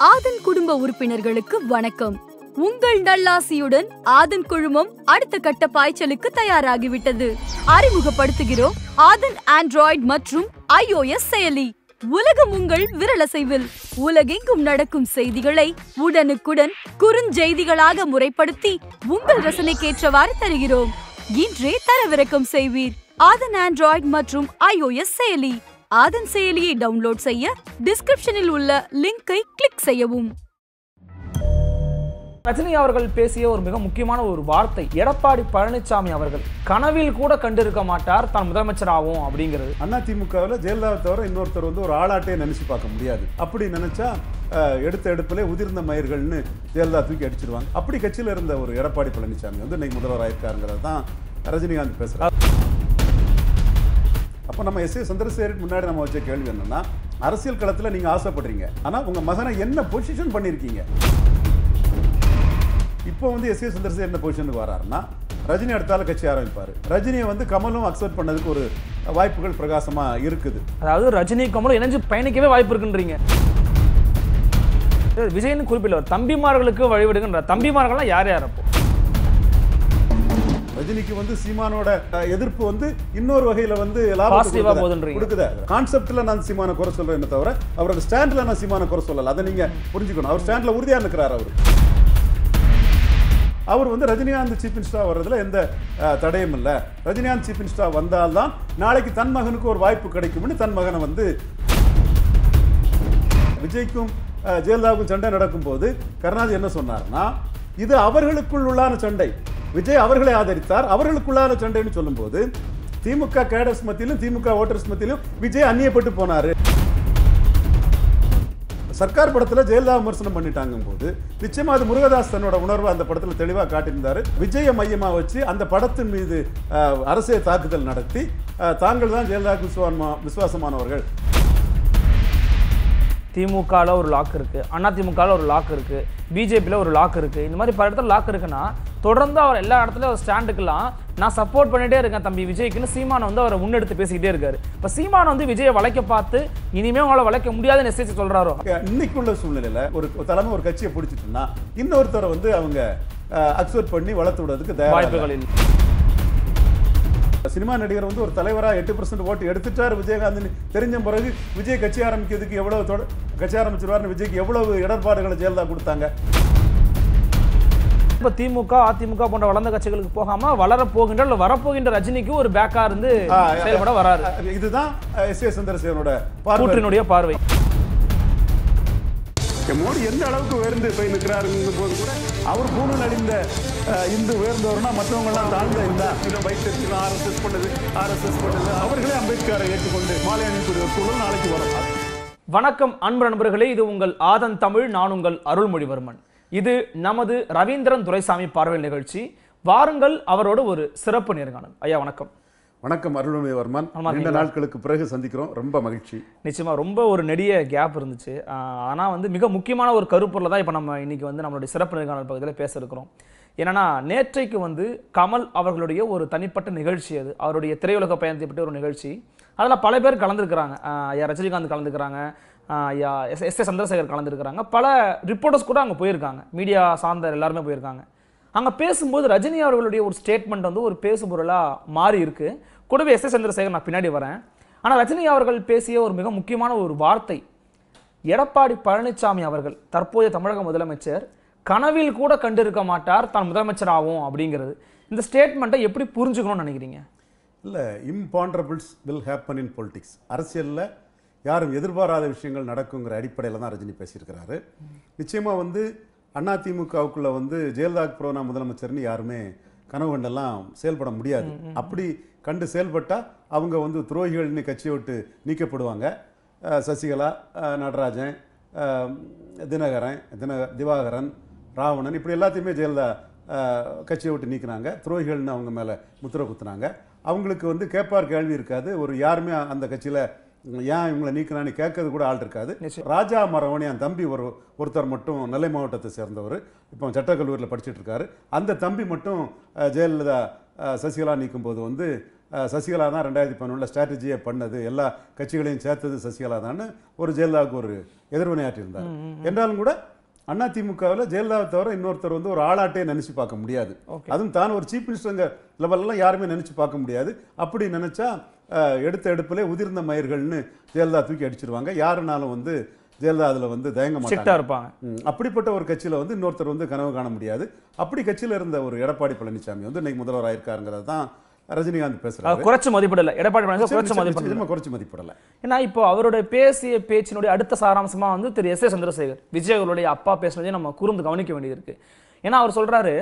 ஆதன் குடும்ப உறுப்பினர்களுக்கு வணக்கம். உங்கள் நல்லாசியுடன் ஆதன் குழுமம் அடுத்த கட்ட பாய்ச்சலுக்கு தயாராகிவிட்டது. அறிமுகப்படுத்துகிறோம் ஆதன் ஆண்ட்ராய்டு மற்றும் ஐஓஎஸ் செயலி. உலகம் உங்கள் விரலசைவில். உலகெங்கும் நடக்கும் செய்திகளை உடனுக்குடன் குறுஞ்செய்திகளாக முறைப்படுத்தி உங்கள் ரசனைக்கேற்றவாறு தருகிறோம். இன்றே தரவிறக்கம் செய்வீர். ஆதன் ஆண்ட்ராய்டு மற்றும் ஐஓஎஸ் செயலி. ஆதன் செயலியை டவுன்லோட் செய்ய டிஸ்கிரிப்ஷனில் உள்ள லிங்கை கிளிக் செய்யவும். ரஜினி அவர்கள் பேசிய ஒரு மிக முக்கியமான ஒரு வார்த்தை எடப்பாடி பழனிசாமி அவர்கள். கனவில் கூட கண்டிருக்க மாட்டார் தான் முதலமைச்சர் ஆகும் அப்படிங்கிறது. அதிமுகவில் ஜெயலலிதாவை தவிர இன்னொருத்தர் வந்து ஒரு ஆளாட்டே நினைச்சு பார்க்க முடியாது. அப்படி நினைச்சா எடுத்த எடுப்பிலே உதிர்ந்த மயிர்கள்னு ஜெயலலிதா தூக்கி அடிச்சிருவாங்க. அப்படி கட்சியில் இருந்த ஒரு எடப்பாடி பழனிசாமி வந்து இன்னைக்கு முதல்வர் ஆயிருக்காருங்கிறது தான் ரஜினிகாந்த் பேசுறாரு. அப்போ நம்ம எஸ் ஏ சந்திரசேகருக்கு முன்னாடி நம்ம வச்ச கேள்வி என்னன்னா அரசியல் களத்தில் நீங்கள் ஆசைப்படுறீங்க. ஆனால் உங்கள் மகனை என்ன பொசிஷன் பண்ணியிருக்கீங்க இப்போ வந்து எஸ் ஏ சந்திரசேகர் என்ன பொசிஷனுக்கு வராருன்னா ரஜினி அடுத்தால கட்சி ஆரம்பிப்பார். ரஜினியை வந்து கமலும் அக்செப்ட் பண்ணதுக்கு ஒரு வாய்ப்புகள் பிரகாசமாக இருக்குது. அதாவது ரஜினி கமலும் இணைஞ்சு பயணிக்கவே வாய்ப்பு இருக்குன்றீங்க. விஜயன் குறிப்பிட்ட தம்பிமார்களுக்கு வழிவிடுங்கன்ற தம்பிமார்கள்லாம் யார் யார் அப்போ? ரஜினிக்கு வந்து சீமானோட எதிர்ப்பு வந்து இன்னொரு வகையில வந்து. கொடுக்குது? கான்செப்ட்ல நான் சீமான குறை சொல்றேன் தவிர அவரோட ஸ்டாண்ட்ல நான் சீமான குறை சொல்லல. அதை நீங்க புரிஞ்சுக்கணும். அவர் ஸ்டாண்ட்ல உறுதியா நிற்கிறார் அவர். அவர் வந்து ரஜினிகாந்த் சீஃப் மினிஸ்டரா வர்றதுல எந்த தடையும் இல்லை. ரஜினிகாந்த் சீஃப் மினிஸ்டரா வந்தால்தான் நாளைக்கு தன் மகனுக்கு ஒரு வாய்ப்பு கிடைக்கும்னு தன் மகனை வந்து விஜய்க்கும் ஜெயலலிதாவுக்கும் சண்டை நடக்கும்போது கருணாநிதி என்ன சொன்னார்னா இது அவர்களுக்குள் உள்ளான சண்டை. விஜய் அவர்களை ஆதரித்தார். அவர்களுக்குள்ளான சண்டைன்னு சொல்லும்போது திமுக கேடர்ஸ் மத்தியிலும் திமுக ஓட்டர்ஸ் மத்தியிலும் விஜய் அந்நியப்பட்டு போனாரு. சர்க்கார் படத்துல ஜெயலலிதா விமர்சனம் பண்ணிட்டாங்க போது நிச்சயமா அது முருகதாஸ் தன்னோட உணர்வை அந்த படத்துல தெளிவா காட்டியிருந்தாரு. விஜய மையமா வச்சு அந்த படத்தின் மீது அஹ், அரசியல் தாக்குதல் நடத்தி தாங்கள் தான் ஜெயலலிதாவுக்கு விசுவாசமானவர்கள் திமுகவில் ஒரு லாக் இருக்கு அண்ணா திமுகவில் ஒரு லாக் இருக்கு பிஜேபியில் ஒரு லாக் இருக்கு. இந்த மாதிரி பல இடத்துல லாக் இருக்குன்னா தொடர்ந்து அவர் எல்லா இடத்துலயும் அவர் ஸ்டாண்டுக்கெல்லாம் நான் சப்போர்ட் பண்ணிட்டே இருக்கேன் தம்பி விஜய்க்குன்னு சீமான் வந்து அவரை முன்னெடுத்து பேசிக்கிட்டே இருக்காரு. இப்போ சீமான் வந்து விஜயை வளைக்க பார்த்து இனிமே உங்களால் வளைக்க முடியாதுன்னு எஸ்எஸ்சி சொல்றாரோ? இன்னைக்கு உள்ள சூழ்நிலையில ஒரு தலைமை ஒரு கட்சியை பிடிச்சிட்டுன்னா இன்னொருத்தரை வந்து அவங்க அக்செப்ட் பண்ணி வளர்த்து விடுறதுக்கு வாய்ப்புகள் இல்லை. சினிமா நடிகர் வந்து ஒரு தலைவரா எட்டு பர்சன்ட் ஓட்டு எடுத்துட்டார் விஜயகாந்த் தெரிஞ்ச பிறகு விஜய் கட்சி ஆரம்பிக்கிறதுக்கு எவ்வளவு தொட- கட்சி ஆரம்பிச்சிருவாருன்னு விஜய்க்கு எவ்வளவு இடர்பாடுகளை ஜெயலலிதா கொடுத்தாங்க. இப்போ திமுக அதிமுக போன்ற வளர்ந்த கட்சிகளுக்கு போகாம வளர போகின்ற இல்ல வரப்போகின்ற ரஜினிக்கு ஒரு பேக்கா இருந்து செயல்பட வராரு. அஹ் இதுதான் எஸ் ஏ கூற்றினுடைய பார்வை. மோடி எந்த அளவுக்கு உயர்ந்து போய் நிற்கிறாருங்கும் போது கூட அவர் பூமியில் அழிந்த இந்து உயர்ந்தவர்னா மற்றவங்க எல்லாம் தாழ்ந்த இந்த. இதை வைத்திருக்கிற ஆர்எஸ்எஸ் பண்ணது ஆர்எஸ்எஸ் பண்ணது அவர்களே அம்பேத்கரை ஏற்றுக்கொண்டு மாலை அணிக்கூடிய சூழல் நாளைக்கு வரும். வணக்கம் அன்பு நண்பர்களே. இது உங்கள் ஆதன் தமிழ் நான் உங்கள் அருள்மொழிவர்மன். இது நமது ரவீந்திரன் துரைசாமி பார்வை நிகழ்ச்சி. வாருங்கள் அவரோட ஒரு சிறப்பு நேர்காணல். ஐயா வணக்கம். வணக்கம் அருள்மொழிவர்மன். ஆமா, நீண்ட நாட்களுக்கு பிறகு சந்திக்கிறோம். ரொம்ப மகிழ்ச்சி. நிச்சயமா ரொம்ப ஒரு நெடிய கேப் இருந்துச்சு. ஆஹ் ஆனா வந்து மிக முக்கியமான ஒரு கருப்பொருளை தான் இப்போ நம்ம இன்னைக்கு வந்து நம்மளுடைய சிறப்பு நேர்காணல் பகுதியில் பேச இருக்கிறோம். என்னன்னா நேற்றைக்கு வந்து கமல் அவர்களுடைய ஒரு தனிப்பட்ட நிகழ்ச்சி அது. அவருடைய திரையுலக பயணத்தை பற்றி ஒரு நிகழ்ச்சி. அதில் பல பேர் கலந்துருக்கிறாங்க. ஐயா ரஜினிகாந்த் கலந்துக்கிறாங்க ஐயா எஸ் எஸ் ஏ சந்திரசேகர் கலந்துருக்கிறாங்க. பல ரிப்போர்ட்டர்ஸ் கூட அங்கே போயிருக்காங்க. மீடியா சார்ந்த எல்லாருமே போயிருக்காங்க. அங்கே பேசும்போது ரஜினி அவர்களுடைய ஒரு ஸ்டேட்மெண்ட் வந்து ஒரு பேசுபொருளாக மாறி இருக்கு. கூடவே எஸ். ஏ சந்திரசேகர் நான் பின்னாடி வரேன். ஆனால் ரஜினி அவர்கள் பேசிய ஒரு மிக முக்கியமான ஒரு வார்த்தை எடப்பாடி பழனிசாமி அவர்கள் தற்போதைய தமிழக முதலமைச்சர் கனவில் கூட கண்டிருக்க மாட்டார் தான் முதலமைச்சர் ஆகும் அப்படிங்கிறது. இந்த ஸ்டேட்மெண்ட்டை எப்படி புரிஞ்சுக்கணும்னு நினைக்கிறீங்க? இல்லை imponderables will happen in politics அரசியலில் யாரும் எதிர்பாராத விஷயங்கள் நடக்குங்கிற அடிப்படையில் தான் ரஜினி பேசியிருக்கிறாரு. நிச்சயமாக வந்து அதிமுகவுக்குள்ள வந்து ஜெயலலிதாவுக்கு பிறகு நான் முதலமைச்சர்னு யாருமே கனவு கண்டெல்லாம் செயல்பட முடியாது. அப்படி கண்டு செயல்பட்டால் அவங்க வந்து துரோகிகள்னு கட்சியை விட்டு நீக்கப்படுவாங்க. சசிகலா நடராஜன் தினகரன் தின திவாகரன் ராவணன் இப்படி எல்லாத்தையுமே ஜெயலலிதா கட்சியை விட்டு நீக்கினாங்க. துரோகிகள்னு அவங்க மேலே முத்திரை குத்துனாங்க. அவங்களுக்கு வந்து கேட்பார் கேள்வி இருக்காது. ஒரு யாருமே அந்த கட்சியில் ஏன் இவங்களை நீக்கினான்னு கேட்கறது கூட ஆள் இருக்காது. ராஜா மரவணி என் தம்பி ஒரு ஒருத்தர் மட்டும் நெல்லை மாவட்டத்தை சேர்ந்தவர். இப்போ சட்டக்கல்லூரியில் படிச்சிட்டு இருக்காரு. அந்த தம்பி மட்டும் ஜெயலலிதா சசிகலா நீக்கும் போது வந்து சசிகலா தான் ரெண்டாயிரத்தி பதினொன்றில் ஸ்ட்ராட்டஜியை பண்ணது. எல்லா கட்சிகளையும் சேர்த்தது சசிகலா தான். ஒரு ஜெயலலிதாவுக்கு ஒரு எதிர்வினையாற்றியிருந்தார் என்றாலும் கூட அதிமுகவில் ஜெயலலிதாவை தவிர இன்னொருத்தர் வந்து ஒரு ஆளாட்டே நினைச்சு பார்க்க முடியாது. அதுவும் தான் ஒரு சீஃப் மினிஸ்டருங்க லெவல்லாம் யாருமே நினைச்சு பார்க்க முடியாது. அப்படி நினைச்சா எடுத்த எடுப்பிலே உதிர்ந்த மயிர்கள்னு ஜெயலலிதா தூக்கி அடிச்சிருவாங்க. யாருனாலும் வந்து ஜெயலலிதா அதில் வந்து தயங்க மாட்டாங்க. இருப்பாங்க. அப்படிப்பட்ட ஒரு கட்சியில வந்து இன்னொருத்தர் வந்து கனவு காண முடியாது. அப்படி கட்சியில இருந்த ஒரு எடப்பாடி பழனிசாமி வந்து இன்னைக்கு முதல்வர் ஆயிருக்காருங்கிறது தான் ரஜினிகாந்த் பேசுறாரு. குறைச்சு மதிப்பிடல. எடப்பாடி பழனிசாமி குறைச்சு மதிப்பிடல. குறைச்சு மதிப்பிடல. ஏன்னா இப்போ அவருடைய பேசிய பேச்சினுடைய அடுத்த சாராம்சமா வந்து திரு எஸ் ஏ சந்திரசேகர் விஜய் அப்பா பேசுனதையும் நம்ம கூர்ந்து கவனிக்க வேண்டியது இருக்கு. ஏன்னா அவர் சொல்றாரு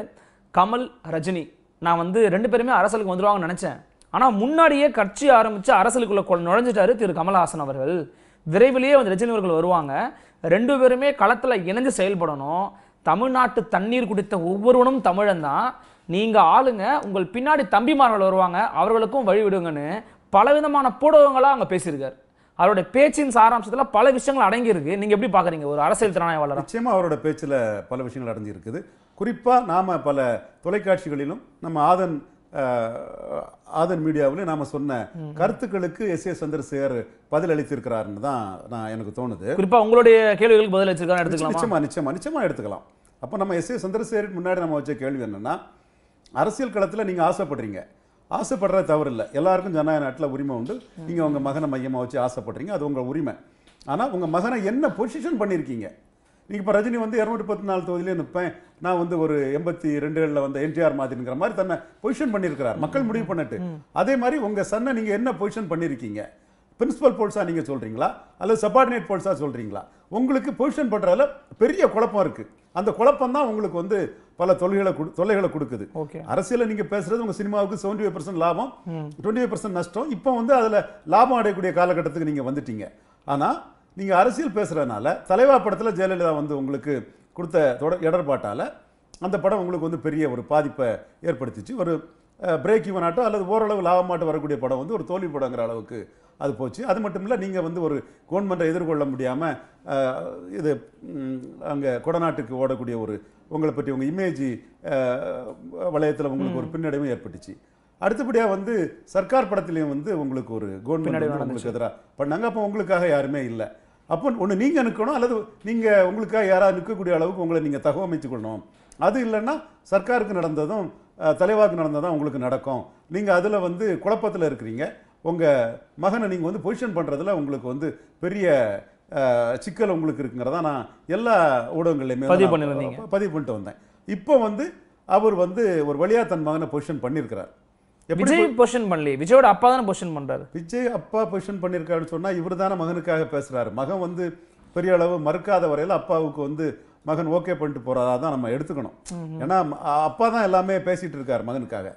கமல் ரஜினி நான் வந்து ரெண்டு பேருமே அரசியலுக்கு வந்துருவாங்கன்னு நினைச்சேன். ஆனால் முன்னாடியே கட்சி ஆரம்பித்து அரசியலுக்குள்ளே நுழைஞ்சிட்டாரு திரு. கமலஹாசன் அவர்கள். விரைவிலேயே வந்து ரஜினி அவர்கள் வருவாங்க. ரெண்டு பேருமே களத்தில் இணைஞ்சு செயல்படணும். தமிழ்நாட்டு தண்ணீர் குடித்த ஒவ்வொருவனும் தமிழன் தான். நீங்கள் ஆளுங்க உங்கள் பின்னாடி தம்பிமார்கள் வருவாங்க அவர்களுக்கும் வழி விடுங்கன்னு பலவிதமான பூடகங்களா அங்கே பேசியிருக்காரு. அவருடைய பேச்சின் சாராம்சத்தில் பல விஷயங்கள் அடங்கியிருக்கு. நீங்கள் எப்படி பார்க்குறீங்க ஒரு அரசியல் திறனாய்வாளர்? நிச்சயமாக அவரோட பேச்சில் பல விஷயங்கள் அடங்கியிருக்குது குறிப்பாக நாம் பல தொலைக்காட்சிகளிலும் நம்ம ஆதன் ஆதன் மீடியாவிலும் நாம சொன்ன கருத்துக்களுக்கு எஸ் ஏ சந்திரசேகர் பதில் அளித்திருக்கிறாருன்னு தான் நான் எனக்கு தோணுது. குறிப்பா உங்களுடைய கேள்விகளுக்கு பதில் எடுத்துக்கலாமா? நிச்சயமா நிச்சயமா நிச்சயமா எடுத்துக்கலாம். அப்போ நம்ம எஸ் ஏ சந்திரசேகருக்கு முன்னாடி நம்ம வச்ச கேள்வி என்னன்னா அரசியல் களத்துல நீங்க ஆசைப்படுறீங்க. ஆசைப்படுறது தவறு இல்லை எல்லாருக்கும் ஜனநாயக நாட்டில் உரிமை உண்டு. நீங்க உங்க மகனை மையமா வச்சு ஆசைப்படுறீங்க. அது உங்க உரிமை. ஆனா உங்க மகனை என்ன பொசிஷன் பண்ணியிருக்கீங்க நீங்க இப்போ ரஜினி வந்து இரநூத்தி பத்து நாலு தொகுதியிலே நிற்பேன் நான் வந்து ஒரு எண்பத்தி ரெண்டுகளில் வந்து என்டிஆர் மாதிரிங்கிற மாதிரி தன்னை பொசிஷன் பண்ணியிருக்கிறார். மக்கள் முடிவு பண்ணட்டு. அதே மாதிரி உங்க சன்னை நீங்க என்ன பொசிஷன் பண்ணியிருக்கீங்க? பிரின்சிபல் போல்ஸா நீங்க சொல்றீங்களா? அல்லது சபார்டினேட் போல்ஸா சொல்றீங்களா? உங்களுக்கு பொசிஷன் பண்றதுல பெரிய குழப்பம் இருக்கு. அந்த குழப்பம் தான் உங்களுக்கு வந்து பல தொல்லைகளை கொடு- தொல்லைகளை கொடுக்குது. ஓகே. அரசியல நீங்க பேசுறது உங்க சினிமாவுக்கு செவன்டி ஃபைவ் பர்சன்ட் லாபம் டுவெண்ட்டி ஃபைவ் பர்சன்ட் நஷ்டம். இப்போ வந்து அதுல லாபம் அடையக்கூடிய காலகட்டத்துக்கு நீங்க வந்துட்டீங்க. ஆனா நீங்க அரசியல் பேசுறதுனால தலைவா படத்துல ஜெயலலிதா வந்து உங்களுக்கு கொடுத்த தொட- இடர்பாட்டால அந்த படம் உங்களுக்கு வந்து பெரிய ஒரு பாதிப்பை ஏற்படுத்திச்சு. ஒரு பிரேக் ஈவன் ஆட்டம் அல்லது ஓரளவு லாபமாட்டம் வரக்கூடிய படம் வந்து ஒரு தோல்வி படங்கிற அளவுக்கு அது போச்சு. அது மட்டும் இல்லை நீங்கள் வந்து ஒரு கவர்மெண்ட்டை எதிர்கொள்ள முடியாமல் இது அங்க கொடநாட்டுக்கு ஓடக்கூடிய ஒரு உங்களை பற்றி உங்கள் இமேஜ் வளையத்தில் உங்களுக்கு ஒரு பின்னடைவும் ஏற்பட்டுச்சு. அடுத்தபடியா வந்து சர்க்கார் படத்திலையும் வந்து உங்களுக்கு ஒரு கவர்மெண்ட் உங்களுக்கு எதிராக பண்ணாங்க. அப்போ உங்களுக்காக யாருமே இல்லை. அப்போ ஒன்று நீங்கள் நிற்கணும் அல்லது நீங்கள் உங்களுக்காக யாராவது நிற்கக்கூடிய அளவுக்கு உங்களை நீங்கள் தகவமைச்சுக்கணும் அது இல்லைன்னா சர்க்காருக்கு நடந்ததும் தலைவாக்கு நடந்ததும் உங்களுக்கு நடக்கும். நீங்கள் அதில் வந்து குழப்பத்தில் இருக்கிறீங்க. உங்கள் மகனை நீங்கள் வந்து பொசிஷன் பண்ணுறதுல உங்களுக்கு வந்து பெரிய சிக்கல் உங்களுக்கு இருக்குங்கிறதா நான் எல்லா ஊடகங்கள்லையுமே பதிவு பண்ணிருந்தீங்க. பதிவு பண்ணிட்டு வந்தேன். இப்போ வந்து அவர் வந்து ஒரு வழியா தன் மகனை பொசிஷன் பண்ணியிருக்கிறார். விஜய் பொசிஷன் பண்ணலையே. விஜயோட அப்பா தானே பொசிஷன் பண்றாரு. விஜய் அப்பா பொசிஷன் பண்ணியிருக்காருன்னு சொன்னா இவர் தானே மகனுக்காக பேசுறாரு. மகன் வந்து பெரிய அளவு மறுக்காத வரையில அப்பாவுக்கு வந்து மகன் ஓகே பண்ணிட்டு போறதா தான் நம்ம எடுத்துக்கணும். ஏன்னா அப்பா தான் எல்லாமே பேசிட்டு இருக்காரு மகனுக்காக.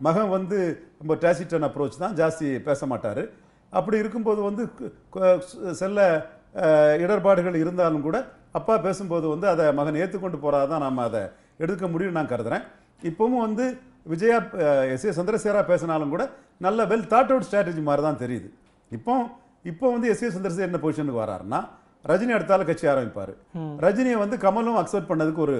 மகன் வந்து ரொம்ப டேசிட்டன் அப்ரோச் தான். ஜாஸ்தி பேச மாட்டாரு. அப்படி இருக்கும்போது வந்து செல்ல இடர்பாடுகள் இருந்தாலும் கூட அப்பா பேசும்போது வந்து அதை மகன் ஏற்றுக்கொண்டு போறதா தான் நம்ம அதை எடுக்க முடியும்னு நான் கருதுறேன். இப்பவும் வந்து விஜயா எஸ். ஏ. சந்திரசேகரா பேசினாலும் கூட நல்ல வெல் தாட் அவுட் ஸ்ட்ராட்டஜி மாதிரி தான் தெரியுது. இப்போ இப்போ வந்து எஸ். ஏ. சந்திரசேகர் என்ன பொசிஷனுக்கு வராருன்னா ரஜினி அடுத்தால கட்சி ஆரம்பிப்பாரு. ரஜினியை வந்து கமலும் அக்செப்ட் பண்ணதுக்கு ஒரு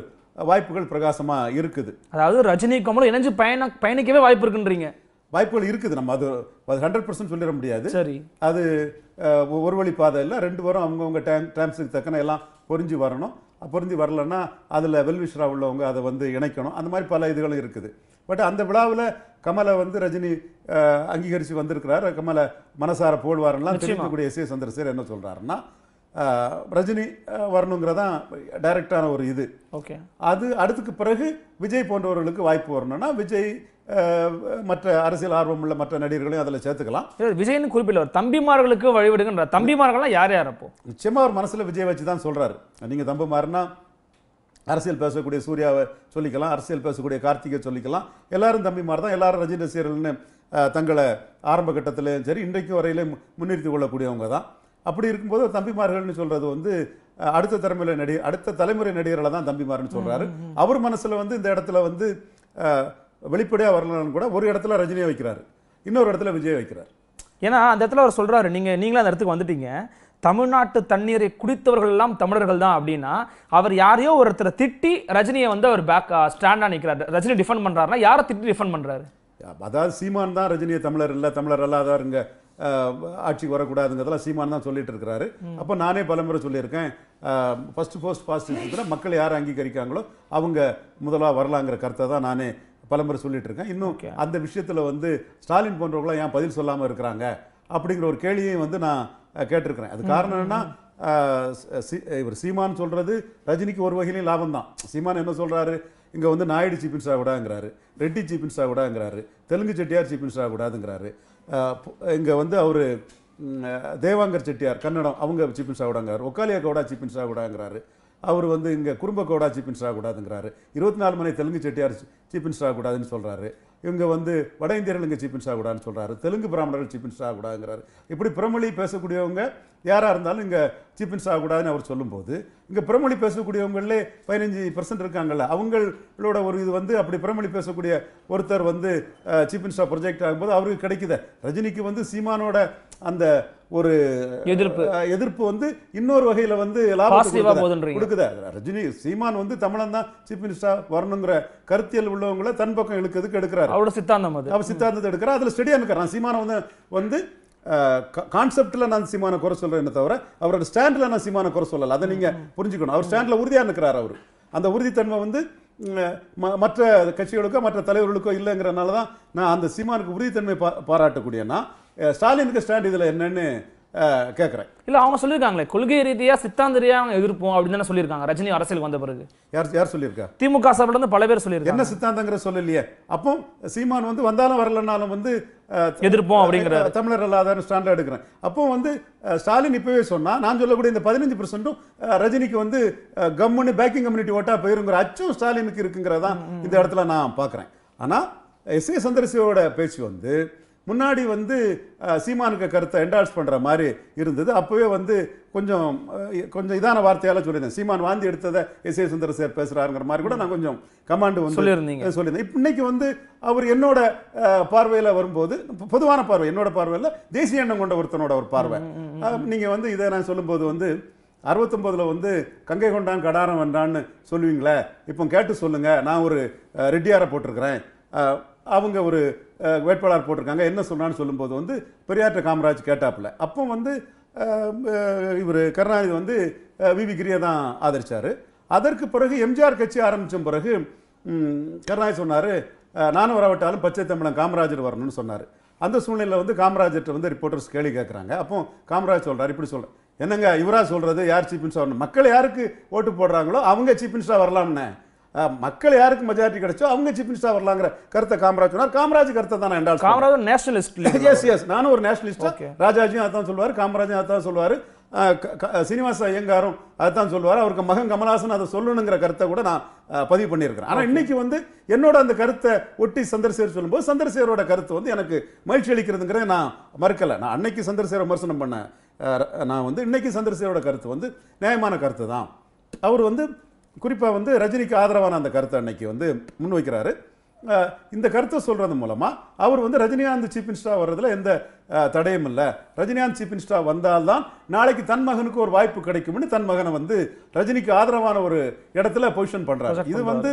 வாய்ப்புகள் பிரகாசமா இருக்குது. அதாவது ரஜினி கமலும் இணைஞ்சு பயண பயணிக்கவே வாய்ப்பு இருக்குன்றீங்க. வாய்ப்புகள் இருக்குது. நம்ம அது ஹண்ட்ரட் பர்சன்ட் சொல்லிட முடியாது. சரி. அது ஒரு வழி பாதை இல்லை. ரெண்டு பேரும் அவங்கவுங்க டைம் டைம்ஸுக்கு தக்கன எல்லாம் பொறிஞ்சு வரணும். பொறிஞ்சு வரலன்னா அதில் வெல்விஷராக உள்ளவங்க அதை வந்து இணைக்கணும். அந்த மாதிரி பல இதுகளும் இருக்குது. பட் அந்த விழாவில் கமலை வந்து ரஜினி அங்கீகரித்து வந்திருக்கிறார். கமலை மனசார நிச்சயமா. தெரிவிக்கக்கூடிய எஸ் ஏ சந்திரசேகர் என்ன சொல்கிறாருன்னா ரஜினி வரணுங்கிறதான் டைரக்டான ஒரு இது. ஓகே. அது அடுத்துக்கு பிறகு விஜய் போன்றவர்களுக்கு வாய்ப்பு வரணும்னா விஜய் மற்ற அரசியல் ஆர்வம் உள்ள மற்ற நடிகர்களையும் அதில் சேர்த்துக்கலாம். விஜய்னு குறிப்பிடவர் தம்பிமார்களுக்கு வழிவிடுங்கன்ற தம்பிமார்கள்லாம் யார் யார் அப்போ? நிச்சயமா அவர் மனசுல விஜய் வச்சு தான் சொல்றாரு. நீங்க தம்பு மாறினா அரசியல் பேசக்கூடிய சூர்யாவை சொல்லிக்கலாம் அரசியல் பேசக்கூடிய கார்த்திகை சொல்லிக்கலாம். எல்லாரும் தம்பி மாதிரி தான் எல்லாரும் ரஜினி ரசிகர்கள்னு தங்களை ஆரம்ப கட்டத்திலையும் சரி இன்றைக்கு வரையிலே முன்னிறுத்தி கொள்ளக்கூடியவங்க தான். அப்படி இருக்கும்போது தம்பிமார்கள்னு சொல்றது வந்து அடுத்த தலைமுறை நடிகர் அடுத்த தலைமுறை நடிகர்களை தான் தம்பிமார்னு சொல்றாரு. அவர் மனசுல வந்து இந்த இடத்துல வந்து அஹ், வெளிப்படையா வரலன்னு கூட ஒரு இடத்துல ரஜினியை வைக்கிறாரு. இன்னொரு இடத்துல விஜய் வைக்கிறார். ஏன்னா அந்த இடத்துல அவர் சொல்றாரு நீங்க நீங்களும் அந்த இடத்துக்கு வந்துட்டீங்க. தமிழ்நாட்டு தண்ணீரை குடித்தவர்கள் எல்லாம் தமிழர்கள் தான் அப்படின்னா அவர் யாரையோ ஒருத்தரை திட்டி ரஜினியை வந்து அவர் பேக் ஸ்டாண்டா நிக்கிறாரு. ரஜினி டிஃபெண்ட் பண்றாருன்னா யாரை திட்டி டிஃபெண்ட் பண்றாரு? அதாவது சீமான் தான் ரஜினியை தமிழர் இல்லை தமிழர் அல்லாதாருங்க ஆட்சிக்கு வரக்கூடாதுங்கிறதெல்லாம் சீமான் தான் சொல்லிட்டு இருக்கிறாரு. அப்போ நானே பலமுறை சொல்லியிருக்கேன். ஃபர்ஸ்ட் போஸ்ட் பாசிட்டிவ் மக்கள் யார் அங்கீகரிக்காங்களோ அவங்க முதலா வரலாங்கிற கருத்தை தான் நானே பலமுறை சொல்லிட்டு இருக்கேன். இன்னும் அந்த விஷயத்துல வந்து ஸ்டாலின் போன்றவங்களாம் ஏன் பதில் சொல்லாம இருக்கிறாங்க? அப்படிங்கிற ஒரு கேள்வியையும் வந்து நான் கேட்டிருக்கிறேன். அது காரணம் என்னன்னா இவர் சீமான் சொல்றது ரஜினிக்கு ஒரு வகையிலையும் லாபம் தான். சீமான் என்ன சொல்றாரு? இங்க வந்து நாயுடு சீஃப் மினிஸ்டர் ஆகக்கூடாதுங்கிறாரு ரெட்டி சீஃப் மினிஸ்டர் ஆகக்கூடாதுங்கிறாரு தெலுங்கு செட்டியார் சீஃப் மினிஸ்டர் ஆகக்கூடாதுங்கிறாரு அஹ், பு- இங்கே வந்து அவர் தேவாங்கர் செட்டியார் கன்னடம் அவங்க சீஃப் மினிஸ்டர் ஆகக்கூடாங்கிறாரு ஒக்காலியா கவுடா சீஃப் மினிஸ்டர் ஆகக்கூடாதுங்கிறாரு அவர் வந்து இங்கே குடும்ப கோடா சீஃப் மினிஸ்டர் ஆகக்கூடாதுங்கிறாரு. இருபத்தி நாலு மணி தெலுங்கு செட்டியார் சீஃப் மினிஸ்டர் ஆகக்கூடாதுன்னு சொல்கிறாரு இவங்க வந்து வட இந்தியர்கள் இங்கே சீஃப் மினிஸ்டர் ஆகக்கூடாதுன்னு சொல்கிறாரு தெலுங்கு பிராமணர்கள் சீஃப் மினிஸ்டர் ஆகக்கூடாதுங்கிறாரு. இப்படி பிரமொழி பேசக்கூடியவங்க யாராக இருந்தாலும் இங்கே சீஃப் மினிஸ்டர் ஆகக்கூடாதுன்னு அவர் சொல்லும்போது இங்கே பிரமொழி பேசக்கூடியவங்களே பதினஞ்சு பர்சன்ட் இருக்காங்கல்ல அவங்களோட ஒரு இது வந்து அப்படி பிரமொழி பேசக்கூடிய ஒருத்தர் வந்து சீஃப் மினிஸ்டர் ப்ரொஜெக்ட் ஆகும்போது அவருக்கு கிடைக்கிது. ரஜினிக்கு வந்து சீமானோட அந்த ஒரு எதிர்ப்பு. எதிர்ப்பு வந்து இன்னொரு வகையில வந்து Positive-ஆ கொடுக்குது. ரஜினி சீமான் வந்து தமிழன் தான் சீஃப் மினிஸ்டர் வரணுங்கிற கருத்தியல் உள்ளவங்கள தன் பக்கம் இழுக்கிறதுக்கு எடுக்கிறாரு. அவரோட சித்தாந்தம் அது. அவர் சித்தாந்தத்தை எடுக்கிறார். அதுல ஸ்டெடியா இருக்கிறான் சீமானை வந்து வந்து கான்செப்ட்ல நான் சீமான குறை சொல்றேன்னு தவிர அவரோட ஸ்டாண்ட்ல நான் சீமான குறை சொல்லல. அதை நீங்க புரிஞ்சுக்கணும். அவர் ஸ்டாண்ட்ல உறுதியா நிற்கிறார் அவர். அந்த உறுதித்தன்மை வந்து மற்ற கட்சிகளுக்கோ மற்ற தலைவர்களுக்கோ இல்லைங்கிறனால தான் நான் அந்த சீமானுக்கு உறுதித்தன்மை பா- பாராட்டக்கூடியனா அஹ், ஸ்டாலினுக்கு ஸ்டாண்ட் இதுல என்னன்னு கேட்கிறேன் இல்ல அவங்க சொல்லியிருக்காங்களே கொள்கை ரீதியா சித்தாந்த ரீதியா அவங்க எதிர்ப்போம் அப்படின்னு தானே சொல்லியிருக்காங்க ரஜினி அரசியலுக்கு வந்த பிறகு. யார் யார் சொல்லியிருக்கா? திமுக சார்பில் இருந்து பல பேர் சொல்லியிருக்காங்க. என்ன சித்தாந்தங்கிற சொல்லலையே. அப்போ சீமான் வந்து வந்தாலும் வரலனாலும் வந்து எதிர்ப்போம் அப்படிங்கிற தமிழர் அல்லாத ஸ்டாண்ட்ல எடுக்கிறேன். அப்போ வந்து ஸ்டாலின் இப்பவே சொன்னா நான் சொல்லக்கூடிய இந்த பதினஞ்சு பர்சன்ட்டும் ரஜினிக்கு வந்து கம்முன்னு பேக்கிங் கம்யூனிட்டி ஓட்டா போயிருங்கிற அச்சும் ஸ்டாலினுக்கு இருக்குங்கிறதா இந்த இடத்துல நான் பார்க்கிறேன் ஆனா எஸ் ஏ சந்திரசிவோட பேச்சு வந்து முன்னாடி வந்து சீமானுக்கு கருத்தை என்டால்ஸ் பண்ற மாதிரி இருந்தது. அப்பவே வந்து கொஞ்சம் கொஞ்சம் இதான வார்த்தையால சொல்லியிருந்தேன். சீமான் வாந்தி எடுத்ததை எஸ் ஏ சுந்தரசேர் பேசுறாருங்கிற மாதிரி கூட நான் கொஞ்சம் கமாண்டு வந்து சொல்லியிருந்தீங்க. சொல்லியிருந்தேன். இப்ப இன்னைக்கு வந்து அவர் என்னோட பார்வையில வரும்போது பொதுவான பார்வை என்னோட பார்வையில தேசிய எண்ணம் கொண்ட ஒருத்தனோட ஒரு பார்வை. அஹ், நீங்க வந்து இதை நான் சொல்லும்போது வந்து அறுபத்தொன்பதுல வந்து கங்கை கொண்டான் கடாரம் வென்றான்னு சொல்லுவீங்களே இப்போ கேட்டு சொல்லுங்க. நான் ஒரு ரெட்டியாரை போட்டிருக்கிறேன். அவங்க ஒரு வேட்பாளர் போட்டிருக்காங்க. என்ன சொன்னான்னு சொல்லும்போது வந்து பெரியார்ட்ட காமராஜ் கேட்டாப்புல. அப்போ வந்து இவர் கருணாநிதி வந்து விவி கிரியை தான் ஆதரித்தார் அதற்கு பிறகு எம்ஜிஆர் கட்சி ஆரம்பித்த பிறகு கருணாநிதி சொன்னார் நானும் வரவிட்டாலும் பச்சை தமிழன் காமராஜர் வரணும்னு சொன்னார். அந்த சூழ்நிலையில் வந்து காமராஜர்கிட்ட வந்து ரிப்போர்ட்டர்ஸ் கேள்வி கேட்குறாங்க அப்போ காமராஜ் சொல்கிறார் இப்படி சொல்கிறேன் என்னங்க இவராக சொல்கிறது யார் சீஃப் மினிஸ்டர் வரணும்? மக்கள் யாருக்கு ஓட்டு போடுறாங்களோ அவங்க சீஃப் மினிஸ்டராக வரலாம்னு. மக்கள் யாருக்கு மெஜாரிட்டி கிடைச்சோ அவங்க சீஃப் மினிஸ்டர் வரலாங்கிற கருத்தை காமராஜ் சொன்னார். காமராஜ் கருத்தை தான் பண்றேன். காமராஜர் நேஷனலிஸ்ட் எஸ் எஸ் நானும் ஒரு நேஷனலிஸ்ட். ராஜாஜியும் அதான் சொல்லுவார் காமராஜும் அதான் சொல்லுவார். சீனிவாச ஐயங்காரும் அதான் சொல்லுவார். அவருக்கு மகன் கமலஹாசன் அதை சொல்லணுங்கிற கருத்தை கூட நான் பதிவு பண்ணியிருக்கிறேன். ஆனா இன்னைக்கு வந்து என்னோட அந்த கருத்தை ஒட்டி சந்திரசேகர் சொல்லும்போது சந்திரசேகரோட கருத்து வந்து எனக்கு மகிழ்ச்சி அளிக்கிறதுங்கிறத நான் மறுக்கல. நான் அன்னைக்கு சந்திரசேகர் விமர்சனம் பண்ணேன் நான் வந்து இன்னைக்கு சந்திரசேகரோட கருத்து வந்து நியாயமான கருத்து தான். அவர் வந்து குறிப்பா வந்து ரஜினிக்கு ஆதரவான அந்த கருத்தை அன்னைக்கு வந்து முன்வைக்கிறாரு. இந்த கருத்தை சொல்றது மூலமா அவர் வந்து ரஜினிகாந்த் சீஃப் மினிஸ்டரா வர்றதுல எந்த தடையும் இல்லை. ரஜினிகாந்த் சீஃப் மினிஸ்டரா வந்தால்தான் நாளைக்கு தன் மகனுக்கு ஒரு வாய்ப்பு கிடைக்கும்னு தன் மகனை வந்து ரஜினிக்கு ஆதரவான ஒரு இடத்துல பொசிஷன் Project இது. வந்து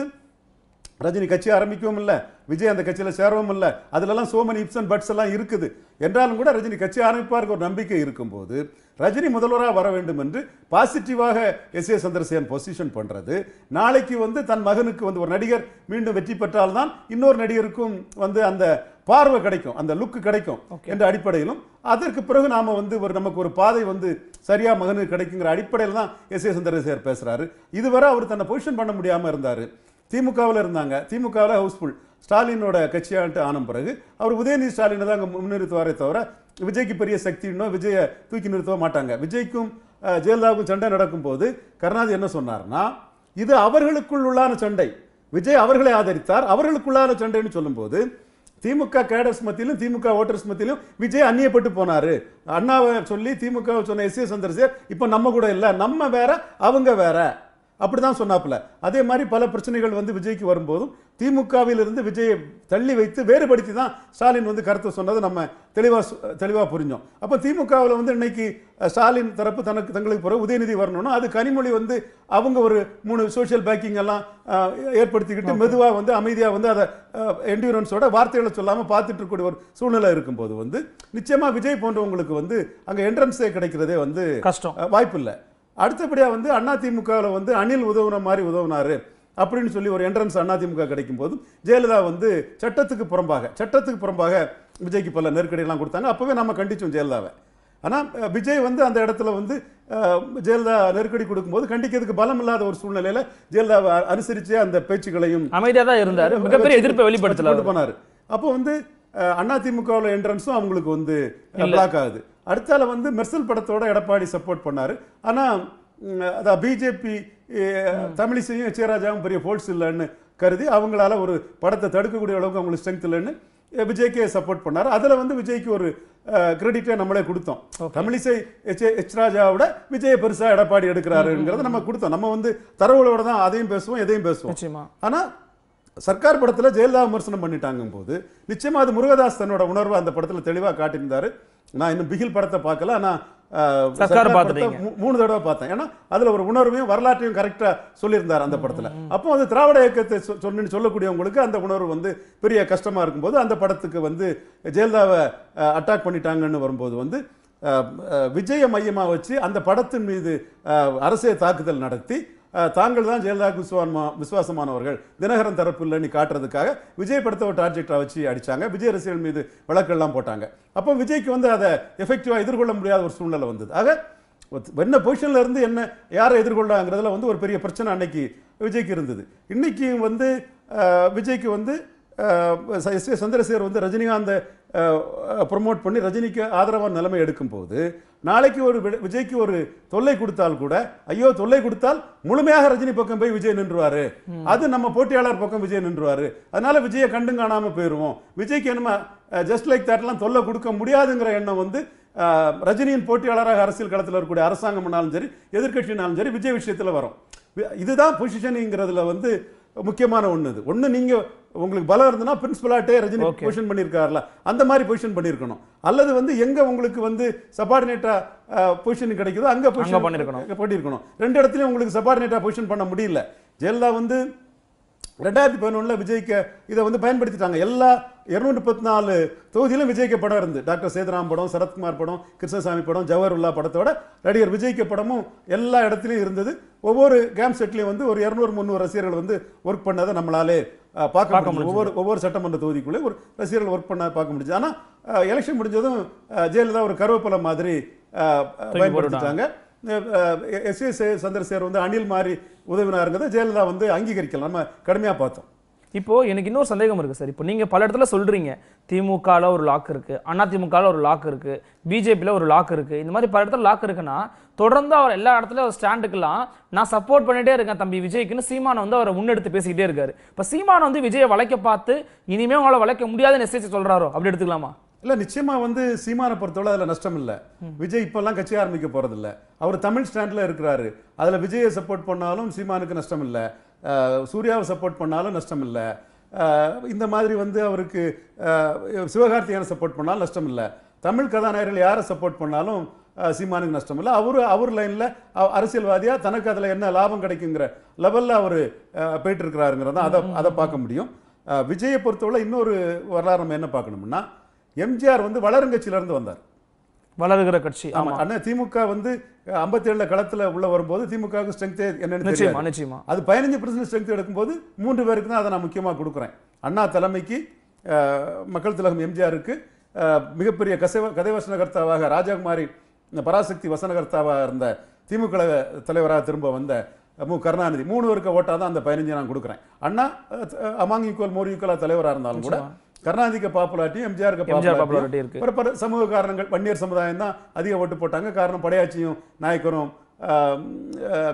ரஜினி கட்சி ஆரம்பிக்கவும் இல்லை விஜய் அந்த கட்சியில சேரவும் இல்லை. அதுலலாம் so many ifs and buts எல்லாம் இருக்குது. என்றாலும் கூட ரஜினி கட்சி ஆரம்பிப்பாருக்கு ஒரு நம்பிக்கை இருக்கும்போது ரஜினி முதல்வராக வர வேண்டும் என்று பாசிட்டிவாக எஸ் ஏ சந்திரசேகரன் பொசிஷன் பண்றது. நாளைக்கு வந்து தன் மகனுக்கு வந்து ஒரு நடிகர் மீண்டும் வெற்றி பெற்றால்தான் இன்னொரு நடிகருக்கும் வந்து அந்த பார்வை கிடைக்கும் அந்த லுக் கிடைக்கும் என்ற அடிப்படையிலும். அதற்கு பிறகு நாம வந்து ஒரு நமக்கு ஒரு பாதை வந்து சரியா மகனுக்கு கிடைக்குங்கிற அடிப்படையில் தான் எஸ் ஏ சந்திரசேகர் பேசுறாரு. இதுவரை அவர் தன்னை பொசிஷன் பண்ண முடியாம இருந்தாரு. திமுகவில் இருந்தாங்க. திமுகவில் ஹவுஸ்ஃபுல் ஸ்டாலினோட கட்சியான்ட்டு ஆன பிறகு அவர் உதயநிதி ஸ்டாலினை தான் அங்கே முன்னிறுத்துவாரே தவிர விஜய்க்கு பெரிய சக்தினோ விஜயை தூக்கி நிறுத்தவே மாட்டாங்க. விஜய்க்கும் ஜெயலலிதாவுக்கும் சண்டை நடக்கும் போது கருணாநிதி என்ன சொன்னார்னா இது அவர்களுக்குள் உள்ளான சண்டை. விஜய் அவர்களை ஆதரித்தார். அவர்களுக்குள்ளான சண்டைன்னு சொல்லும்போது திமுக கேடர்ஸ் மத்தியிலும் திமுக ஓட்டர்ஸ் மத்தியிலும் விஜய் அந்நியப்பட்டு போனாரு. அண்ணாவை சொல்லி திமுக சொன்ன எஸ் ஏ இப்போ நம்ம கூட இல்லை. நம்ம வேற அவங்க வேற. அப்படிதான் சொன்னாப்புல. அதே மாதிரி பல பிரச்சனைகள் வந்து விஜய்க்கு வரும்போதும் திமுகவில் இருந்து விஜயை தள்ளி வைத்து வேறுபடுத்தி தான் ஸ்டாலின் வந்து கருத்து சொன்னது நம்ம தெளிவா சு- தெளிவா புரிஞ்சோம். அப்ப திமுகவில் வந்து இன்னைக்கு ஸ்டாலின் தரப்பு தனக்கு தங்களுக்கு பிறகு உதயநிதி வரணும்னா அது கனிமொழி வந்து அவங்க ஒரு மூணு சோஷியல் பேக்கிங் எல்லாம் ஏற்படுத்திக்கிட்டு மெதுவா வந்து அமைதியா வந்து அதை என்டூரன்ஸோட வார்த்தைகளை சொல்லாம பார்த்துட்டு இருக்கக்கூடிய ஒரு சூழ்நிலை இருக்கும்போது வந்து நிச்சயமா விஜய் போன்றவங்களுக்கு வந்து அங்க என்ட்ரன்ஸே கிடைக்கிறதே வந்து கஷ்டம். வாய்ப்பு இல்லை அடுத்தபடியா வந்து அதிமுகவில் வந்து அணில் உதவுன மாதிரி உதவுனாரு அப்படின்னு சொல்லி ஒரு என்ட்ரன்ஸ் அதிமுக கிடைக்கும் போது ஜெயலலிதா வந்து சட்டத்துக்கு புறம்பாக சட்டத்துக்கு புறம்பாக விஜய்க்கு பல நெருக்கடியெல்லாம் கொடுத்தாங்க. அப்பவே நம்ம கண்டிச்சோம் ஜெயலலிதாவை. ஆனா அஹ், விஜய் வந்து அந்த இடத்துல வந்து ஜெயலலிதா நெருக்கடி கொடுக்கும்போது கண்டிக்கிறதுக்கு பலம் இல்லாத ஒரு சூழ்நிலையில ஜெயலலிதாவை அ- அனுசரிச்சே அந்த பேச்சுகளையும் அமைதியா தான் இருந்தாரு. மிகப்பெரிய எதிர்ப்பை வெளிப்படுத்தல கொண்டு போனாரு. அப்போ வந்து அதிமுகவில் என்ட்ரன்ஸும் அவங்களுக்கு வந்து பிளாக் ஆகுது. அடுத்தால வந்து மெர்சல் படத்தோட எடப்பாடி சப்போர்ட் பண்ணாரு. ஆனா ம், அதான் பிஜேபி தமிழிசையும் எச்ஏராஜாவும் பெரிய ஃபோர்ஸ் இல்லைன்னு கருதி அவங்களால ஒரு படத்தை தடுக்கக்கூடிய அளவுக்கு அவங்களுக்கு ஸ்ட்ரென்த் இல்லைன்னு விஜய்க்கே சப்போர்ட் பண்ணாரு. அதுல வந்து விஜய்க்கு ஒரு கிரெடிட்டை நம்மளே கொடுத்தோம். தமிழிசை எச். எச். ராஜாவோட விஜய் பெருசா எடப்பாடி எடுக்கிறாருங்கிறத நம்ம கொடுத்தோம். நம்ம வந்து தரவுகளோட தான் அதையும் பேசுவோம் எதையும் பேசுவோம். நிச்சயமா. ஆனா சர்க்கார் படத்துல ஜெயலலிதா விமர்சனம் பண்ணிட்டாங்க போது நிச்சயமா அது முருகதாஸ் தன்னோட உணர்வை அந்த படத்துல தெளிவா காட்டியிருந்தாரு. நான் இன்னும் பிகில் படத்தை பார்க்கல ஆனா அஹ், சர்க்கார் படத்தை பார்த்துட்டீங்க. மூ- மூணு தடவை பார்த்தேன். ஏன்னா அதுல ஒரு உணர்வையும் வரலாற்றையும் கரெக்டா சொல்லியிருந்தார் அந்த படத்துல. அப்போ அது திராவிட இயக்கத்தை சொன்னு சொல்லக்கூடியவங்களுக்கு அந்த உணர்வு வந்து பெரிய கஷ்டமா இருக்கும்போது அந்த படத்துக்கு வந்து ஜெயலலிதாவை அட்டாக் பண்ணிட்டாங்கன்னு வரும்போது வந்து விஜய மையமா வச்சு அந்த படத்தின் மீது அரசியல் தாக்குதல் நடத்தி தாங்கள் தான் ஜெயலலிதாவுக்கு விசுவாசமா விசுவாசமானவர்கள். தினகரன் தரப்பு இல்லைன்னு காட்டுறதுக்காக விஜய் படத்தை ஒரு டார்ஜெக்டாக வச்சு அடிச்சாங்க. விஜய் ரசிகர்கள் மீது வழக்கெல்லாம் போட்டாங்க. அப்போ விஜய்க்கு வந்து அதை எஃபெக்டிவாக எதிர்கொள்ள முடியாத ஒரு சூழ்நிலை வந்தது. ஆக என்ன பொசிஷனில் இருந்து என்ன யாரை எதிர்கொள்ளாங்கிறதுல வந்து ஒரு பெரிய பிரச்சனை அன்னைக்கு விஜய்க்கு இருந்தது. இன்னைக்கு வந்து விஜய்க்கு வந்து எஸ் ஏ சந்திரசேகர் வந்து ரஜினிகாந்தை ப்ரொமோட் பண்ணி ரஜினிக்கு ஆதரவான நிலைமை எடுக்கும்போது நாளைக்கு ஒரு விஜய்க்கு ஒரு தொல்லை கொடுத்தால் கூட ஐயோ தொல்லை கொடுத்தால் முழுமையாக ரஜினி பக்கம் போய் விஜய் நின்றுவாரு. அது நம்ம போட்டியாளர் பக்கம் விஜய் நின்றுவாரு. அதனால விஜயை கண்டும் காணாம போயிருவோம். விஜய்க்கு என்னமா ஜஸ்ட் லைக் தட்லாம் தொல்லை கொடுக்க முடியாதுங்கிற எண்ணம் வந்து ரஜினியின் போட்டியாளராக அரசியல் களத்தில் இருக்கக்கூடிய அரசாங்கம்னாலும் சரி எதிர்க்கட்சினாலும் சரி விஜய் விஷயத்துல வரும். இதுதான் பொசிஷனிங்கிறதுல வந்து முக்கியமான ஒண்ணு இது ஒண்ணு நீங்க உங்களுக்கு பலம் இருந்ததுன்னா பிரின்சிபலாட்டே ரஜினி. பொசிஷன் பண்ணியிருக்காருல. அந்த மாதிரி பொசிஷன் பண்ணியிருக்கணும். அல்லது வந்து எங்க உங்களுக்கு வந்து சபார்டினேட்டா பொசிஷன் கிடைக்குதோ அங்க பொசிஷன் பண்ணியிருக்கணும். பண்ணியிருக்கணும். ரெண்டு இடத்துலயும் உங்களுக்கு சபார்டினேட்டா பொசிஷன் பண்ண முடியல. ஜெயலலிதா வந்து ரெண்டாயிரத்தி பதினொன்றில் விஜய்க்கு இதை வந்து பயன்படுத்திட்டாங்க. எல்லா இருநூற்றி முப்பத்தி நாலு தொகுதியிலும் விஜய்க்கு படம் இருந்து டாக்டர் சேதுராம் படம் சரத்குமார் படம் கிருஷ்ணசாமி படம் ஜவஹர்லா படத்தோட நடிகர் விஜய்க்கு படமும் எல்லா இடத்துலையும் இருந்தது. ஒவ்வொரு கேம் செட்லையும் வந்து ஒரு இரநூறு முந்நூறு ரசிகர்கள் வந்து ஒர்க் பண்ணதை நம்மளாலே பார்க்க முடியும் ஒவ்வொரு ஒவ்வொரு சட்டமன்ற தொகுதிக்குள்ளே ஒரு ரசிகர்கள் ஒர்க் பண்ண பார்க்க முடிஞ்சு ஆனால் எலெக்ஷன் முடிஞ்சதும் ஜெயலலிதா ஒரு கருவேப்பிலை மாதிரி பயன்படுத்திட்டாங்க. எஸ். எஸ். சந்திரசேகர் வந்து அணில் மாதிரி உதவினாருங்கிறத ஜெயலலிதா வந்து அங்கீகரிக்கலாம். நம்ம கடுமையா பார்த்தோம். இப்போ எனக்கு இன்னொரு சந்தேகம் இருக்கு சார் இப்போ நீங்க பல இடத்துல சொல்றீங்க திமுகல ஒரு லாக் இருக்கு அதிமுகல ஒரு லாக் இருக்கு பிஜேபியில் ஒரு லாக் இருக்கு. இந்த மாதிரி பல இடத்துல லாக் இருக்குன்னா தொடர்ந்து அவர் எல்லா இடத்துலயும் அவர் ஸ்டாண்டுக்கெல்லாம் நான் சப்போர்ட் பண்ணிட்டே இருக்கேன் தம்பி விஜய்க்குன்னு சீமானை வந்து அவரை முன்னெடுத்து பேசிக்கிட்டே இருக்காரு. இப்போ சீமான வந்து விஜயை வளைக்க பார்த்து இனிமே உங்களால வளைக்க முடியாத மெசேஜ் சொல்றாரோ? அப்படி எடுத்துக்கலாமா? இல்ல நிச்சயமா வந்து சீமானை பொறுத்தவரை அதுல நஷ்டம் இல்ல. விஜய் இப்பெல்லாம் கட்சி ஆரம்பிக்க போறது இல்ல. அவர் தமிழ் ஸ்டாண்ட்ல இருக்கிறாரு. அதுல விஜயை சப்போர்ட் பண்ணாலும் சீமானுக்கு நஷ்டம் இல்ல. சூர்யாவை சப்போர்ட் பண்ணாலும் நஷ்டம் இல்ல. இந்த மாதிரி வந்து அவருக்கு அஹ், சிவகார்த்திகேயனை சப்போர்ட் பண்ணாலும் நஷ்டம் இல்ல. தமிழ் கதாநாயகர்கள் யாரை சப்போர்ட் பண்ணாலும் சீமானுக்கு நஷ்டம் இல்லை. அவரு அவர் லைன்ல அ- அரசியல்வாதியா தனக்கு அதுல என்ன லாபம் கிடைக்குங்கிற லெவல்ல அவரு போயிட்டு இருக்கிறாருங்கிறத அதை அதை பார்க்க முடியும். விஜயை பொறுத்தவரை இன்னொரு வரலாறு நம்ம என்ன பார்க்கணும்னா எம்ஜிஆர் வந்து வளருங்கட்சியில இருந்து வந்தார். வளருகிற கட்சி ஆமா. ஆமா. அண்ணா திமுக வந்து ஐம்பத்தி ஏழுல களத்துல உள்ள வரும்போது திமுகவுக்கு ஸ்ட்ரென்த் என்னன்னு நிச்சயமா அது பதினஞ்சு பர்சன்ட் ஸ்ட்ரென்த் எடுக்கும்போது மூன்று பேருக்கு தான் அதை நான் முக்கியமா கொடுக்குறேன். அண்ணா தலைமைக்கு மக்கள் திலகம் எம்ஜிஆருக்கு மிகப்பெரிய கசவ கதை வசனகர்த்தாவாக ராஜகுமாரி பராசக்தி வசனகர்த்தாவாக இருந்த திமுக தலைவராக திரும்ப வந்த மு. கருணாநிதி. மூணு பேருக்கு ஓட்டா தான் அந்த பதினஞ்சு நான் கொடுக்குறேன். அண்ணா அமாங் ஈக்குவல் மோர் ஈக்குவலா தலைவராக இருந்தாலும் கூட கருணாநிதிக்கு பாப்புலாட்டி எம்ஜிஆருக்கு பாப்புலாரிட்டி இருக்கு. சமூக காரணங்கள் வன்னியர் சமுதாயம் தான் அதிக ஓட்டு போட்டாங்க. காரணம் படையாச்சியும் நாயக்கரும்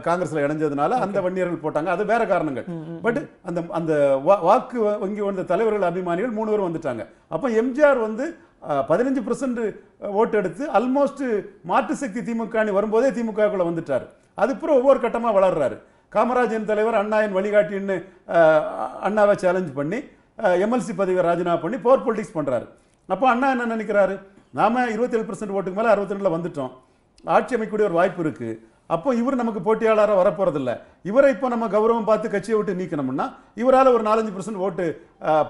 காங்கிரஸ்ல இணைஞ்சதுனால அந்த வன்னியர்கள் போட்டாங்க. அது வேற காரணங்கள். பட் அந்த அந்த வா- வாக்கு வங்கி வந்த தலைவர்கள் அபிமானிகள் மூணு பேரும் வந்துட்டாங்க. அப்ப எம்ஜிஆர் வந்து பதினஞ்சு பர்சன்ட் ஓட்டு எடுத்து ஆல்மோஸ்ட் மாற்று சக்தி திமுக வரும்போதே திமுகக்குள்ள வந்துட்டார். அது பிறகு ஒவ்வொரு கட்டமா வளர்றாரு. காமராஜன் தலைவர் அண்ணாயின் வழிகாட்டின்னு அண்ணாவை சேலஞ்ச் பண்ணி எம்எல்சி பதவியை ராஜினாமா பண்ணி பவர் பொலிட்டிக்ஸ் பண்றாரு. அப்போ அண்ணா என்ன நினைக்கிறாரு? நாம இருபத்தேழு பர்சன்ட் ஓட்டுக்கு மேல அறுபத்தி ரெண்டுல வந்துட்டோம். ஆட்சி அமைக்கக்கூடிய ஒரு வாய்ப்பு இருக்கு. அப்போ இவர் நமக்கு போட்டியாளராக வரப்போறதில்ல. இவரை இப்போ நம்ம கௌரவம் பார்த்து கட்சியை விட்டு நீக்கணும்னா இவரால ஒரு நாலஞ்சு பர்சன்ட் ஓட்டு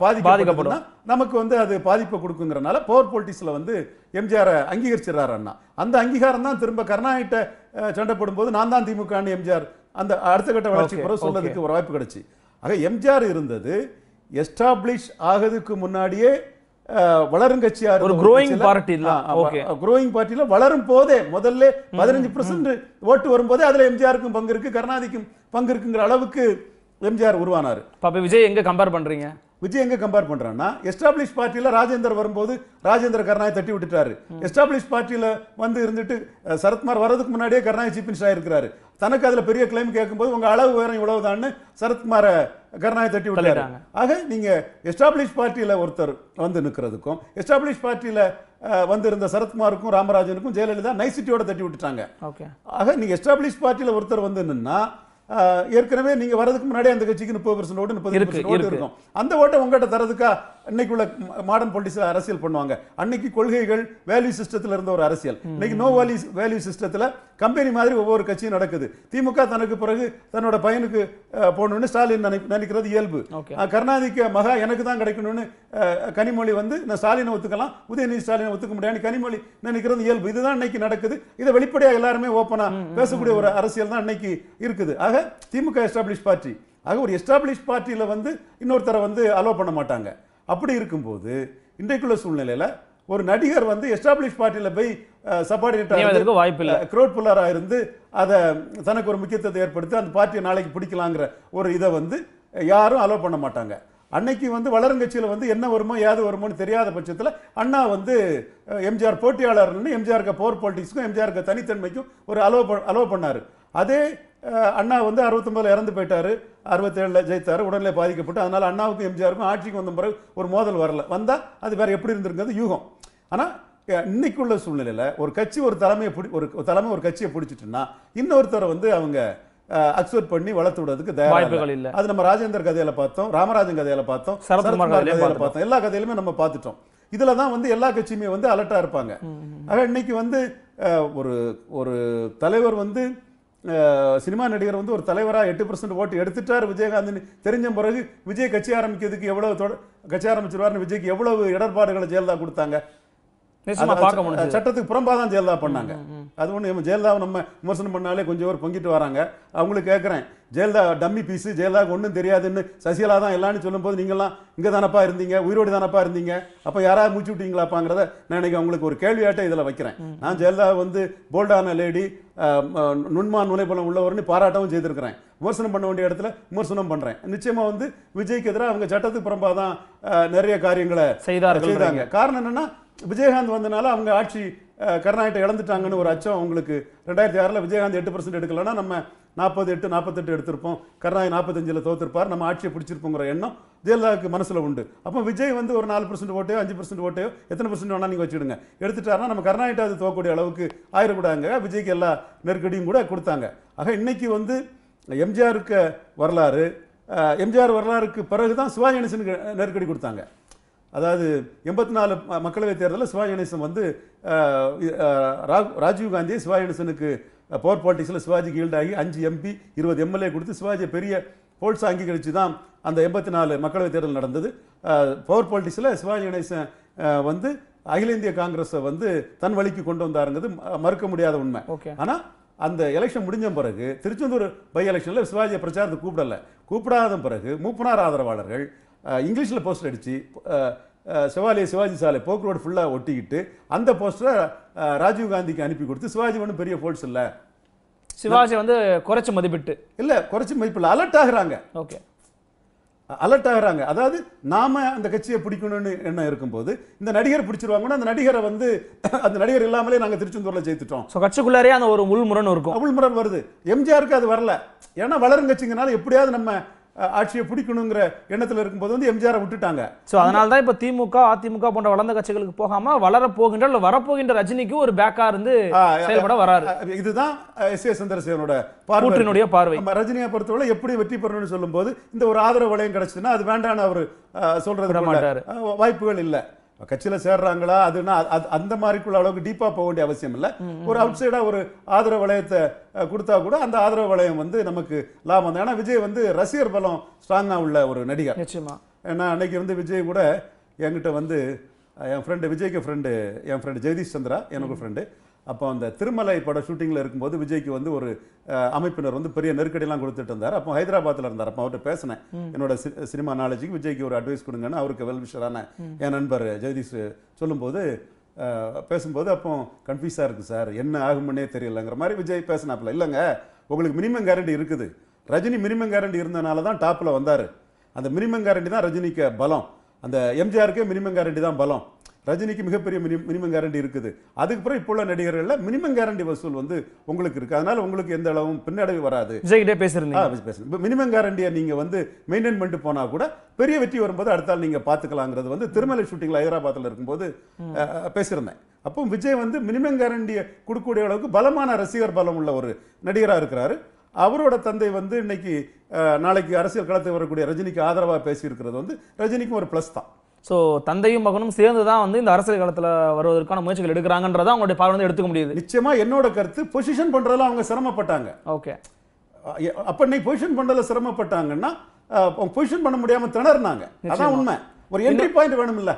பாதிக்கப்படும். நமக்கு வந்து அது பாதிப்பை கொடுக்குங்கிறனால பவர் பொலிட்டிக்ஸ்ல வந்து எம்ஜிஆர் அங்கீகரிச்சிடறாரு அண்ணா. அந்த அங்கீகாரம் தான் திரும்ப கருணாகிட்ட அஹ், சண்டை போடும்போது நான் தான் திமுகன்னு எம்ஜிஆர் அந்த அடுத்த கட்ட வளர்ச்சி பிறகு சொல்லதுக்கு ஒரு வாய்ப்பு கிடைச்சு. ஆக எம்ஜிஆர் இருந்தது எஸ்டாப்ளிஷ் ஆகிறதுக்கு முன்னாடியே வளரும் கட்சியா ஒரு இல்ல? Okay. குரோயிங் பார்ட்டில வளரும் போதே முதல்ல பதினஞ்சு பர்சன்ட் ஓட்டு வரும்போதே அதுல எம்ஜிஆருக்கும் பங்கு இருக்கு கருணாநிதிக்கும் பங்கு இருக்குங்கிற அளவுக்கு எம்ஜிஆர் உருவானாரு. பாப்பா விஜய் எங்க கம்பேர் பண்றீங்க? விஜய் எங்க கம்பேர் பண்றான்னா எஸ்டாப்ளிஷ் பார்ட்டில ராஜேந்தர் வரும்போது ராஜேந்திர கருணாயை தட்டி விட்டுட்டாரு. எஸ்டாப்ளிஷ் பார்ட்டில வந்து இருந்துட்டு சரத்குமார் வர்றதுக்கு முன்னாடியே கருணாய் சீஃப் மினிஸ்டர் ஆயிருக்கிறாரு. தனக்கு அதுல பெரிய கிளைம் கேட்கும்போது உங்க அளவு உயரம் இவ்வளவுதான்னு சரத்குமார கருணாயை தட்டி விட்டாரு. ஆக நீங்க எஸ்டாப்ளிஷ் பார்ட்டியில ஒருத்தர் வந்து நிக்கிறதுக்கும் எஸ்டாப்ளிஷ் பார்ட்டியில அஹ், வந்து இருந்த சரத்குமாருக்கும் ராமராஜனுக்கும் ஜெயலலிதா நைசிட்டியோட தட்டி விட்டுட்டாங்க. ஓகே. ஆக நீங்க எஸ்டாப்ளிஷ் பார்ட்டியில ஒருத்தர் வந்து நின்னா ஏற்கனவே நீங்க வரதுக்கு முன்னாடி அந்த கட்சிக்கு முப்பது பர்சன்ட் ஓட்டு முப்பது பர்சன்ட் ஓட்டு இருக்கு. இருக்கும். அந்த ஓட்டை உங்ககிட்ட தரதுக்கா இன்னைக்கு உள்ள மாடர்ன் பொலிட்டிக்ஸ் அரசியல் பண்ணுவாங்க. அன்னைக்கு கொள்கைகள் வேல்யூ சிஸ்டத்துல இருந்த ஒரு அரசியல். இன்னைக்கு நோ வேல்யூ வேல்யூ சிஸ்டத்துல கம்பெனி மாதிரி ஒவ்வொரு கட்சியும் நடக்குது. திமுக தனக்கு பிறகு தன்னோட பையனுக்கு போகணும்னு ஸ்டாலின் நினை- நினைக்கிறது இயல்பு. கருணாநிதிக்கு மகா எனக்கு தான் கிடைக்கணும்னு கனிமொழி வந்து நான் ஸ்டாலினை ஒத்துக்கலாம் உதயநிதி ஸ்டாலினை ஒத்துக்க முடியாது கனிமொழி நினைக்கிறது இயல்பு. இதுதான் இன்னைக்கு நடக்குது. இதை வெளிப்படையா எல்லாருமே ஓப்பனா பேசக்கூடிய ஒரு அரசியல் தான் இன்னைக்கு இருக்குது. ஆக திமுக எஸ்டாப்ளிஷ் பார்ட்டி ஆக ஒரு எஸ்டாப்ளிஷ் பார்ட்டியில வந்து இன்னொருத்தரை வந்து அலோவ் பண்ண மாட்டாங்க. அப்படி இருக்கும்போது இன்றைக்குள்ள சூழ்நிலையில ஒரு நடிகர் வந்து எஸ்டாப்ளிஷ் பார்ட்டியில போய் நியமனத்திற்கு வாய்ப்பில்லை. க்ரோட் புல்லரா இருந்து அதை தனக்கு ஒரு முக்கியத்துவத்தை ஏற்படுத்தி அந்த பார்ட்டியை நாளைக்கு பிடிக்கலாங்கிற ஒரு இதை வந்து யாரும் அலோவ் பண்ண மாட்டாங்க. அன்னைக்கு வந்து வளருங்கட்சியில வந்து என்ன வருமோ ஏது வருமோன்னு தெரியாத பட்சத்துல அண்ணா வந்து எம்ஜிஆர் போட்டியாளர்னு எம்ஜிஆருக்கு பவர் பாலிட்டிக்ஸ்க்கும் எம்ஜிஆருக்கு தனித்தன்மைக்கும் ஒரு அலோவ் அலோவ் பண்ணாரு. அதே அண்ணா வந்து அறுபத்தொன்பதுல இறந்து போயிட்டாரு. அறுபத்தேழுல ஜெயித்தாரு. உடனே பாதிக்கப்பட்டு அதனால அண்ணாவுக்கும் எம்ஜிஆருக்கும் ஆட்சிக்கு வந்த பிறகு ஒரு மோதல் வரல. வந்தா அது வேற எப்படி இருந்திருக்கிறது யூகம். ஆனா அஹ், இன்னைக்குள்ள சூழ்நிலையில ஒரு கட்சி ஒரு தலைமையை பிடி ஒரு தலைமை ஒரு கட்சியை பிடிச்சிட்டுன்னா இன்னொருத்தரை வந்து அவங்க அக்செப்ட் பண்ணி வளர்த்து விடுறதுக்கு தயாரா வாய்ப்புகள் இல்ல. அது நம்ம ராஜேந்தர் கதையில பார்த்தோம் ராமராஜன் கதையில பார்த்தோம் சரத்குமார் கதையில பார்த்தோம். எல்லா கதையிலுமே நம்ம பார்த்துட்டோம். இதுல தான் வந்து எல்லா கட்சியுமே வந்து அலர்ட்டா இருப்பாங்க. ஆக இன்னைக்கு வந்து ஒரு ஒரு தலைவர் வந்து சினிமா நடிகர் வந்து ஒரு தலைவராக எட்டு பர்சன்ட் ஓட்டு எடுத்துட்டார் விஜயகாந்த் தெரிஞ்ச பிறகு விஜய் கட்சி ஆரம்பிக்கிறதுக்கு எவ்வளவு தொட- கட்சி ஆரம்பிச்சிருவாருன்னு விஜய்க்கு எவ்வளவு இடர்பாடுகளை ஜெயலலிதா கொடுத்தாங்க. நிச்சயமா பார்க்க சட்டத்துக்கு புறம்பா தான் ஜெயலலிதா பண்ணாங்க. அது ஒண்ணு நம்ம ஜெயலலிதாவை நம்ம விமர்சனம் பண்ணாலே கொஞ்சம் பேர் பொங்கிட்டு வராங்க. அவங்களுக்கு கேட்குறேன் ஜெயலலிதா டம்மி பீஸ் ஜெயலலிதாவுக்கு ஒன்றும் தெரியாதுன்னு சசிகலா தான் எல்லாம்னு சொல்லும்போது நீங்களாம் இங்கே தானப்பா இருந்தீங்க? உயிரோடு தானப்பா இருந்தீங்க? அப்போ யாராவது மூச்சு விட்டீங்களாப்பாங்கிறத நான் இன்னைக்கு உங்களுக்கு ஒரு கேள்வியாட்ட இதில் வைக்கிறேன். நான் ஜெயலலிதா வந்து போல்டான லேடி நுண்மான் நுழைபலம் உள்ளவர்னு பாராட்டவும் செய்திருக்கிறேன். விமர்சனம் பண்ண வேண்டிய இடத்துல விமர்சனம் பண்றேன். நிச்சயமா வந்து விஜய்க்கு எதிராக அவங்க சட்டத்துக்கு புறம்பா தான் நிறைய காரியங்களை செய்தாங்க. காரணம் என்னன்னா விஜயகாந்த் வந்தனால அவங்க ஆட்சி அஹ், இழந்துட்டாங்கன்னு ஒரு அச்சம் அவங்களுக்கு. ரெண்டாயிரத்தி ஆறில் விஜயகாந்த் எட்டு பர்சன்ட் எடுக்கலன்னா நம்ம நாற்பது எட்டு நாற்பத்தெட்டு எடுத்திருப்போம். கர்நாடகா நாற்பத்தஞ்சில் தோத்திருப்பார். நம்ம ஆட்சியை பிடிச்சிருப்போங்கிற எண்ணம் ஜெயலலிதாவுக்கு மனசில் உண்டு. அப்போ விஜய் வந்து ஒரு நாலு பர்சன்ட் ஓட்டையோ அஞ்சு பர்சன்ட் ஓட்டையோ எத்தனை பர்சன்ட் வேணால் நீங்கள் வச்சுடுங்க. எடுத்துட்டாருன்னா நம்ம கருணாகிட்ட அது தோக்கக்கூடிய அளவுக்கு ஆயிடக்கூடாங்க விஜய்க்கு எல்லா நெருக்கடியும் கூட கொடுத்தாங்க. ஆக இன்னைக்கு வந்து எம்ஜிஆருக்கு வரலாறு எம்ஜிஆர் வரலாறுக்கு பிறகு தான் சிவாஜி கணேசனுக்கு நெருக்கடி கொடுத்தாங்க. அதாவது எண்பத்தி நாலு மக்களவை தேர்தலில் சிவாஜி கணேசன் வந்து ராஜீவ் காந்தியை சிவாஜி கணேசனுக்கு பவர் பாலிட்டிக்ஸில் சிவாஜிக்கு ஈல்டாகி அஞ்சு எம்பி இருபது எம்எல்ஏ கொடுத்து சிவாஜியை பெரிய போல்ஸ் அங்கீகரித்து தான் அந்த எண்பத்தி நாலு மக்களவை தேர்தல் நடந்தது. பவர் பாலிட்டிக்ஸில் சிவாஜி கணேசன் வந்து அகில இந்திய காங்கிரஸை வந்து தன் வழிக்கு கொண்டு வந்தாருங்கிறது மறுக்க முடியாத உண்மை. ஓகே. ஆனா அந்த எலெக்ஷன் முடிஞ்ச பிறகு திருச்செந்தூர் பை எலெக்ஷன்ல சிவாஜியை பிரச்சாரத்துக்கு கூப்பிடல. கூப்பிடாத பிறகு மூப்பனார் ஆதரவாளர்கள் இங்கிலீஷ்ல போஸ்டர் அஹ், சிவாலய சிவாஜி சாலை போக்கு ரோடு ஃபுல்லா ஒட்டிக்கிட்டு அந்த போஸ்டரை ராஜீவ் காந்திக்கு அனுப்பி கொடுத்து சிவாஜி ஒன்றும் பெரிய ஃபோர்ஸ் இல்ல. சிவாஜி வந்து குறைச்சு மதிப்பிட்டு. இல்ல குறைச்சி மதிப்பில் அலர்ட் ஆகுறாங்க. ஓகே. அலர்ட் ஆகுறாங்க. அதாவது நாம அந்த கட்சியை பிடிக்கணும்னு எண்ணம் இருக்கும்போது இந்த நடிகர் பிடிச்சிருவாங்கன்னா அந்த நடிகரை வந்து அந்த நடிகர் இல்லாமலே நாங்க திருச்செந்தூர்ல ஜெயித்துட்டோம். ஸோ கட்சிக்குள்ளாரே அந்த ஒரு உள்முரண் இருக்கும். அவுள் முரண் வருது. எம்ஜிஆருக்கு அது வரல. ஏன்னா வளரும் கட்சிங்கனால எப்படியாவது நம்ம ஆட்சியை பிடிக்கணுங்கிற எண்ணத்துல இருக்கும்போது வந்து எம்ஜிஆரை விட்டுட்டாங்க. சோ அதனால தான் இப்ப திமுக அதிமுக போன்ற வளர்ந்த கட்சிகளுக்கு போகாம வளர போகின்ற இல்ல வரப்போகின்ற ரஜினிக்கு ஒரு பேக்கா இருந்து செயல்பட வராரு. இதுதான் எஸ். ஏ. சந்திரசேகரனோட பார்வை. கூற்றினுடைய பார்வை. ரஜினியை பொறுத்தவரை எப்படி வெற்றி பெறணும்னு சொல்லும்போது இந்த ஒரு ஆதரவு வளையம் கிடைச்சதுன்னா அது வேண்டான்னு அவர் சொல்றது. வாய்ப்புகள் இல்ல. கட்சியில சேர்றாங்களா? அதுனா அது- அந்த மாதிரிக்குள்ள அளவுக்கு டீப்பா போக வேண்டிய அவசியம் இல்ல. ஒரு அவுட் சைடா ஒரு ஆதரவு வளையத்தை கொடுத்தா கூட அந்த ஆதரவு வளையம் வந்து நமக்கு லாபம் தான். ஏன்னா விஜய் வந்து ரசிகர் பலம் ஸ்ட்ராங்கா உள்ள ஒரு நடிகர். நிச்சயமா. ஏன்னா அன்னைக்கு வந்து விஜய் கூட என்கிட்ட வந்து என் ஃப்ரெண்டு விஜய்க்கு ஃப்ரெண்டு என் ஃப்ரெண்டு ஜெகதீஷ் சந்திரா எனக்கு ஃப்ரெண்டு அப்போ அந்த திருமலை பட ஷூட்டிங்கில் இருக்கும்போது விஜய்க்கு வந்து ஒரு அமைப்பினர் வந்து பெரிய நெருக்கடியெல்லாம் கொடுத்துட்டு இருந்தார். அப்போ ஹைதராபாத்தில் இருந்தார். அப்போ அவர்கிட்ட பேசினேன். என்னோட சினிமா நாலேஜுக்கு விஜய்க்கு ஒரு அட்வைஸ் கொடுங்கன்னு அவருக்கு வெல்விஷரான என் நண்பர் ஜெகதீஷ் சொல்லும்போது பேசும்போது அப்போ கன்ஃபியூஸாக இருக்குது சார். என்ன ஆகும்னே தெரியலங்கிற மாதிரி விஜய் பேசினாப்புல. இல்லைங்க உங்களுக்கு மினிமம் கேரண்டி இருக்குது. ரஜினி மினிமம் கேரண்டி இருந்தனால தான் டாப்பில் வந்தார். அந்த மினிமம் கேரண்டி தான் ரஜினிக்கு பலம். அந்த எம்ஜிஆருக்கே மினிமம் கேரண்டி தான் பலம். ரஜினிக்கு மிகப்பெரிய மினிமம் கேரண்டி இருக்குது. அதுக்கு பிறகு இப்போ உள்ள நடிகர்களில் மினிமம் கேரண்டி வசூல் வந்து உங்களுக்கு இருக்கு. அதனால உங்களுக்கு எந்த அளவும் பின்னடைவு வராது. விஜய் கிட்டே பேசிருந்தீங்க. மினிமம் கேரண்டியை நீங்க வந்து மெயின்டைன் பண்ணிட்டு போனா கூட பெரிய வெற்றி வரும்போது அடுத்த நாள் நீங்க பாத்துக்கலாங்கிறது வந்து திருமலை ஷூட்டிங்ல ஹைதராபாத்ல இருக்கும்போது பேசியிருந்தேன். அப்போ விஜய் வந்து மினிமம் கேரண்டியை கொடுக்கக்கூடிய அளவுக்கு பலமான ரசிகர் பலம் உள்ள ஒரு நடிகரா இருக்கிறாரு. அவரோட தந்தை வந்து இன்னைக்கு நாளைக்கு அரசியல் களத்துக்கு வரக்கூடிய ரஜினிக்கு ஆதரவா பேசியிருக்கிறது வந்து ரஜினிக்கும் ஒரு ப்ளஸ் தான். சோ தந்தையும் மகனும் சேர்ந்து தான் வந்து இந்த அரசியல் காலத்துல வருவதற்கான முயற்சிகள் எடுக்கிறாங்கன்றத அவங்களுடைய பார்வை வந்து எடுத்துக்க முடியுது. நிச்சயமா என்னோட கருத்து பொசிஷன் பண்றதுல அவங்க சிரமப்பட்டாங்க. ஓகே அப்ப இன்னைக்கு பொசிஷன் பண்றதுல சிரமப்பட்டாங்கன்னா பொசிஷன் பண்ண முடியாம திணறினாங்க. அதான் உண்மை. ஒரு என்ட்ரி பாயிண்ட் வேணும்ல.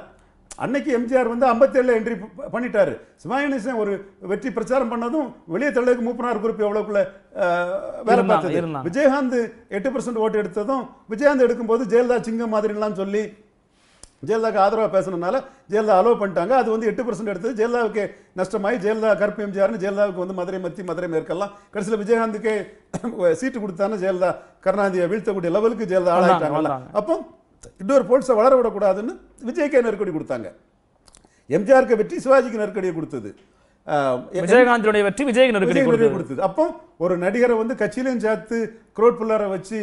அன்னைக்கு எம்ஜிஆர் வந்து 57 என்ட்ரி பண்ணிட்டாரு. சிவாயனிசன் ஒரு வெற்றி பிரச்சாரம் பண்ணதும் வெளியே தள்ளதுக்கு மூப்பனார் குரூப் எவ்வளவுக்குள்ள வேலை பார்த்தது. விஜயகாந்த் எட்டு பர்சன்ட் ஓட்டு எடுத்ததும் விஜயகாந்த் எடுக்கும்போது ஜெயலலிதா சிங்கம் மாதிரிலாம் சொல்லி ஜெயலலிதாக்கு ஆதரவா பேசுனதுனால ஜெயலலிதா அலோவ் பண்ணிட்டாங்க. அது வந்து எட்டு பர்சன்ட் எடுத்தது. ஜெயலலிதாவுக்கு நஷ்டமாயி ஜெயலலிதா கருப்பு எம்ஜிஆர்னு ஜெயலலிதாவுக்கு வந்து மதுரை மத்தி மதுரை மேற்கெல்லாம் கடைசியில் விஜயகாந்துக்கே சீட்டு கொடுத்தானே ஜெயலலிதா கருணாநிதியை வீழ்த்தக்கூடிய லெவலுக்கு ஜெயலலிதா வந்தாங்க. அப்போ இன்னொரு போல்ஸை வளர விடக்கூடாதுன்னு விஜய்க்கே நெருக்கடி கொடுத்தாங்க. எம்ஜிஆருக்கு வெற்றி சிவாஜிக்கு நெருக்கடியை கொடுத்தது. விஜயகாந்தினுடைய வெற்றி விஜய்க்கு விஜய் கொடுத்தது. அப்போ ஒரு நடிகரை வந்து கட்சியிலையும் சேர்த்து குரோட் புல்லரை வச்சு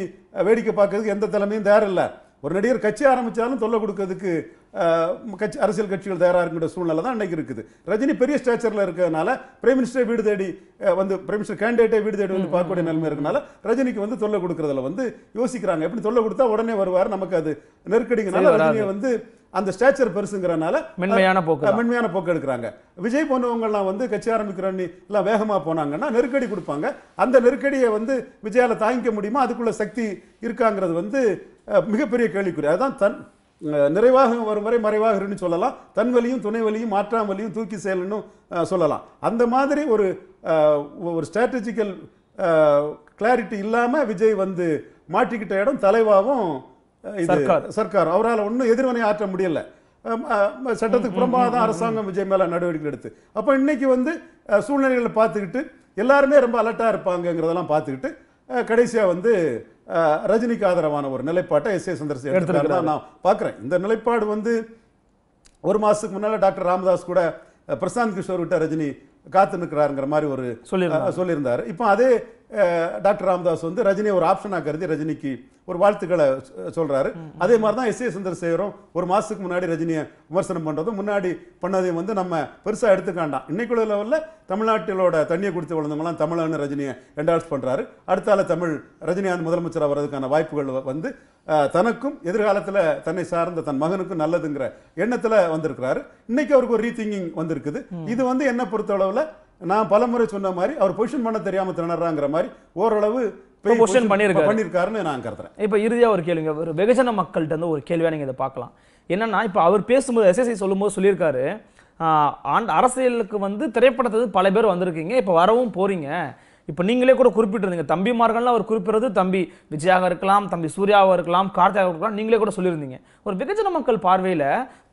வேடிக்கை பார்க்கறதுக்கு எந்த தலைமையும் தயார் இல்ல ஒரு நடிகர் கட்சி ஆரம்பிச்சாலும் தொல்லை கொடுக்கறதுக்கு கட்சி அரசியல் கட்சிகள் தயாரா இருக்கின்ற சூழ்நிலை தான் இன்னைக்கு இருக்குது. ரஜினி பெரிய ஸ்டேச்சர்ல இருக்கிறதுனால பிரைம் மினிஸ்டர் வீடு தேடி வந்து பிரைம் மினிஸ்டர் கேண்டிடேட்டை வீடு தேடி வந்து பார்க்கக்கூடிய நிலைமை இருக்கனால ரஜினிக்கு வந்து தொல்லை கொடுக்கறதுல வந்து யோசிக்கிறாங்க. எப்படி தொல்லை கொடுத்தா உடனே வருவார்? நமக்கு அது நெருக்கடிங்கனால. ரஜினியை வந்து அந்த ஸ்டேச்சர் பெருசுங்கிறனால மென்மையான போக்கு. மென்மையான போக்கு எடுக்கிறாங்க. விஜய் போன்றவங்கலாம் வந்து கட்சி ஆரம்பிக்கிறோன்னு எல்லாம் வேகமா போனாங்கன்னா நெருக்கடி கொடுப்பாங்க. அந்த நெருக்கடியை வந்து விஜயால தாங்கிக்க முடியுமா? அதுக்குள்ள சக்தி இருக்காங்கிறது வந்து மிகப்பெரிய கேள்விக்குறி. அதுதான் தன் நிறைவாக வரும் வரை மறைவாக இருன்னு சொல்லலாம். தன் வலியும் துணை வலியும் மாற்றாம் வலியும் தூக்கி செயல்னு சொல்லலாம். அந்த மாதிரி ஒரு ஒரு ஸ்ட்ராட்டஜிக்கல் கிளாரிட்டி இல்லாம விஜய் வந்து மாட்டிக்கிட்ட இடம் தலைவாவும் இது சர்க்கார். அவரால் ஒன்றும் எதிர்வினை ஆற்ற முடியல. சட்டத்துக்கு புறம்பாக தான் அரசாங்கம் விஜய் மேல நடவடிக்கை எடுத்து. அப்போ இன்னைக்கு வந்து சூழ்நிலைகளை பார்த்துக்கிட்டு எல்லாருமே ரொம்ப அலர்ட்டா இருப்பாங்கங்கிறதெல்லாம் பார்த்துக்கிட்டு அஹ், கடைசியா வந்து ரஜினிக்கு ஆதரவான ஒரு நிலைப்பாட்டை எஸ் ஏ சந்திரசேகர் எடுத்திருக்காரு நான் பார்க்குறேன். இந்த நிலைப்பாடு வந்து ஒரு மாசத்துக்கு முன்னால டாக்டர் ராமதாஸ் கூட பிரசாந்த் கிஷோர் விட்ட ரஜினி காத்து நிற்கிறாருங்கிற மாதிரி ஒரு சொல்லியிருந்தார். இப்போ அதே டாக்டர் ராமதாஸ் வந்து ரஜினியை ஒரு ஆப்ஷனாக கருதி ரஜினிக்கு ஒரு வாழ்த்துக்களை சொல்கிறாரு அதே மாதிரி தான் எஸ் ஏ சந்திரசேகரும் ஒரு மாதத்துக்கு முன்னாடி ரஜினியை விமர்சனம் பண்ணுறதும் முன்னாடி பண்ணதையும் வந்து நம்ம பெருசாக எடுத்துக்காண்டாம். இன்னைக்குள்ள லெவலில் தமிழ்நாட்டிலோட தண்ணியை குடித்து வளர்ந்தவங்களாம் தமிழன்னு ரஜினியை என்டால்ஸ் பண்றாரு. அடுத்தால தமிழ் ரஜினிகாந்த் முதலமைச்சராக வர்றதுக்கான வாய்ப்புகள் வந்து தனக்கும் எதிர்காலத்தில் தன்னை சார்ந்த தன் மகனுக்கும் நல்லதுங்கிற எண்ணத்தில் வந்திருக்கிறாரு. இன்னைக்கு அவருக்கு ஒரு ரீதிங்கிங் வந்திருக்குது. இது வந்து என்ன பொறுத்த அளவுல நான் பலமுறை சொன்ன மாதிரி அவர் பொசிஷன் பண்ண தெரியாம திணறாங்கிற மாதிரி ஓரளவு position பண்ணியிருக்காரு. பண்ணியிருக்காருன்னு நான் கருதுறேன். இப்போ இறுதியா ஒரு கேள்விங்க ஒரு வெகுஜன மக்கள்கிட்ட இருந்து ஒரு கேள்வியா நீங்க இதை பார்க்கலாம். என்னன்னா இப்போ அவர் பேசும்போது எஸ்எஸ்சி சொல்லும்போது சொல்லியிருக்காரு ஆண்ட அரசியலுக்கு வந்து திரைப்படத்துக்கு பல பேர் வந்திருக்கீங்க. இப்போ வரவும் போறீங்க. இப்போ நீங்களே கூட குறிப்பிட்டிருந்தீங்க. தம்பிமார்கள்லாம் அவர் குறிப்பிடுறது தம்பி விஜயாக இருக்கலாம் தம்பி சூர்யாவாக இருக்கலாம் கார்த்திகாக இருக்கலாம் நீங்களே கூட சொல்லியிருந்தீங்க. ஒரு வெகுஜன மக்கள் பார்வையில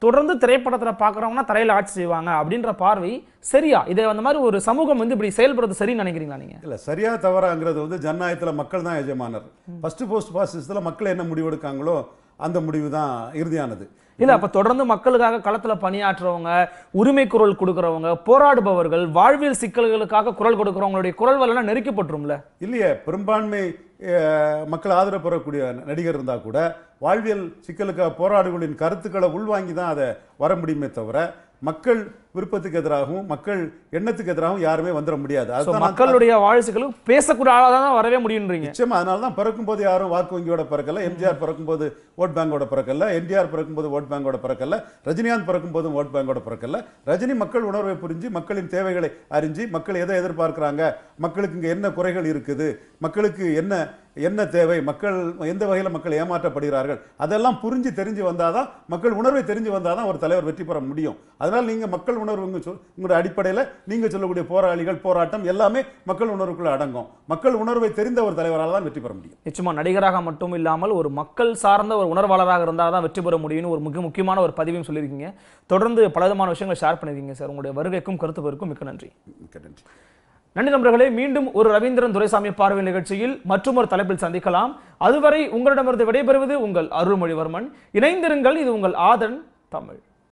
தொடர்ந்து திரைப்படத்துல பார்க்குறவங்கன்னா தரையில ஆட்சி செய்வாங்க அப்படின்ற பார்வை சரியா? இதை அந்த மாதிரி ஒரு சமூகம் வந்து இப்படி செயல்படுறது சரின்னு நினைக்கிறீங்களா நீங்க? இல்ல சரியா தவறாங்கிறது வந்து ஜனநாயகத்துல மக்கள் தான் எஜமானர். ஃபர்ஸ்ட் போஸ்ட் பாசிசத்துல மக்கள் என்ன முடிவெடுக்காங்களோ அந்த முடிவு தான் இறுதியானது. இல்ல அப்ப தொடர்ந்து மக்களுக்காக களத்துல பணியாற்றுறவங்க உரிமை குரல் கொடுக்கறவங்க போராடுபவர்கள் வாழ்வியல் சிக்கல்களுக்காக குரல் கொடுக்கறவங்களுடைய குரல் வலைலாம் நெருக்கப்பட்டுரும்ல? இல்லையே பெரும்பான்மை மக்கள் ஆதரவு பெறக்கூடிய நடிகர் இருந்தா கூட வாழ்வியல் சிக்கலுக்காக போராடுகளின் கருத்துக்களை உள்வாங்கி தான் அதை வர முடியுமே தவிர மக்கள் விருப்பத்துக்கு எதிராகவும் மக்கள் எண்ணத்துக்கு எதிராகவும் யாருமே வந்துட முடியாது. அதுதான் மக்களுடைய வாழ் சிக்கலுக்கு பேசக்கூடிய ஆளா தான் வரவே முடியுன்றீங்க. நிச்சயமா அதனால தான் பிறக்கும்போது யாரும் வாக்கு வங்கியோட பிறக்கல எம்ஜிஆர் பிறக்கும்போது ஓட் பேங்கோட பிறக்கல என்டிஆர் பிறக்கும்போது ஓட் பேங்கோட பிறக்கல ரஜினிகாந்த் பிறக்கும்போதும் ஓட் பேங்கோட பிறக்கல. ரஜினி மக்கள் உணர்வை புரிஞ்சு மக்களின் தேவைகளை அறிஞ்சு மக்கள் எதை எதிர்பார்க்கறாங்க மக்களுக்கு இங்க என்ன குறைகள் இருக்குது மக்களுக்கு என்ன என்ன தேவை மக்கள் எந்த வகையில் மக்கள் ஏமாற்றப்படுகிறார்கள் அதெல்லாம் புரிஞ்சு தெரிஞ்சு வந்தாதான் மக்கள் உணர்வை தெரிஞ்சு வந்தாதான் ஒரு தலைவர் வெற்றி பெற முடியும். அதனால நீங்க மக்கள் உணர்வு உங்க சொல்- உங்களுடைய அடிப்படையில் நீங்க சொல்லக்கூடிய போராளிகள் போராட்டம் எல்லாமே மக்கள் உணர்வுக்குள்ள அடங்கும். மக்கள் உணர்வை தெரிந்த ஒரு தலைவரால் தான் வெற்றி பெற முடியும். நிச்சயமா நடிகராக மட்டும் இல்லாமல் ஒரு மக்கள் சார்ந்த ஒரு உணர்வாளராக இருந்தால் தான் வெற்றி பெற முடியும்னு ஒரு மிக முக்கியமான ஒரு பதிவையும் சொல்லியிருக்கீங்க. தொடர்ந்து பலவிதமான விஷயங்களை ஷேர் பண்ணிருக்கீங்க சார் உங்களுடைய வருகைக்கும் கருத்து பெருக்கும் மிக்க நன்றி. மிக்க நன்றி. நன்றி நண்பர்களே மீண்டும் ஒரு ரவீந்திரன் துரைசாமி பார்வை நிகழ்ச்சியில் மற்றும் ஒரு தலைப்பில் சந்திக்கலாம். அதுவரை உங்களிடமிருந்து விடைபெறுவது உங்கள் அருள்மொழிவர்மன். இணைந்திருங்கள் இது உங்கள் ஆதன் தமிழ்.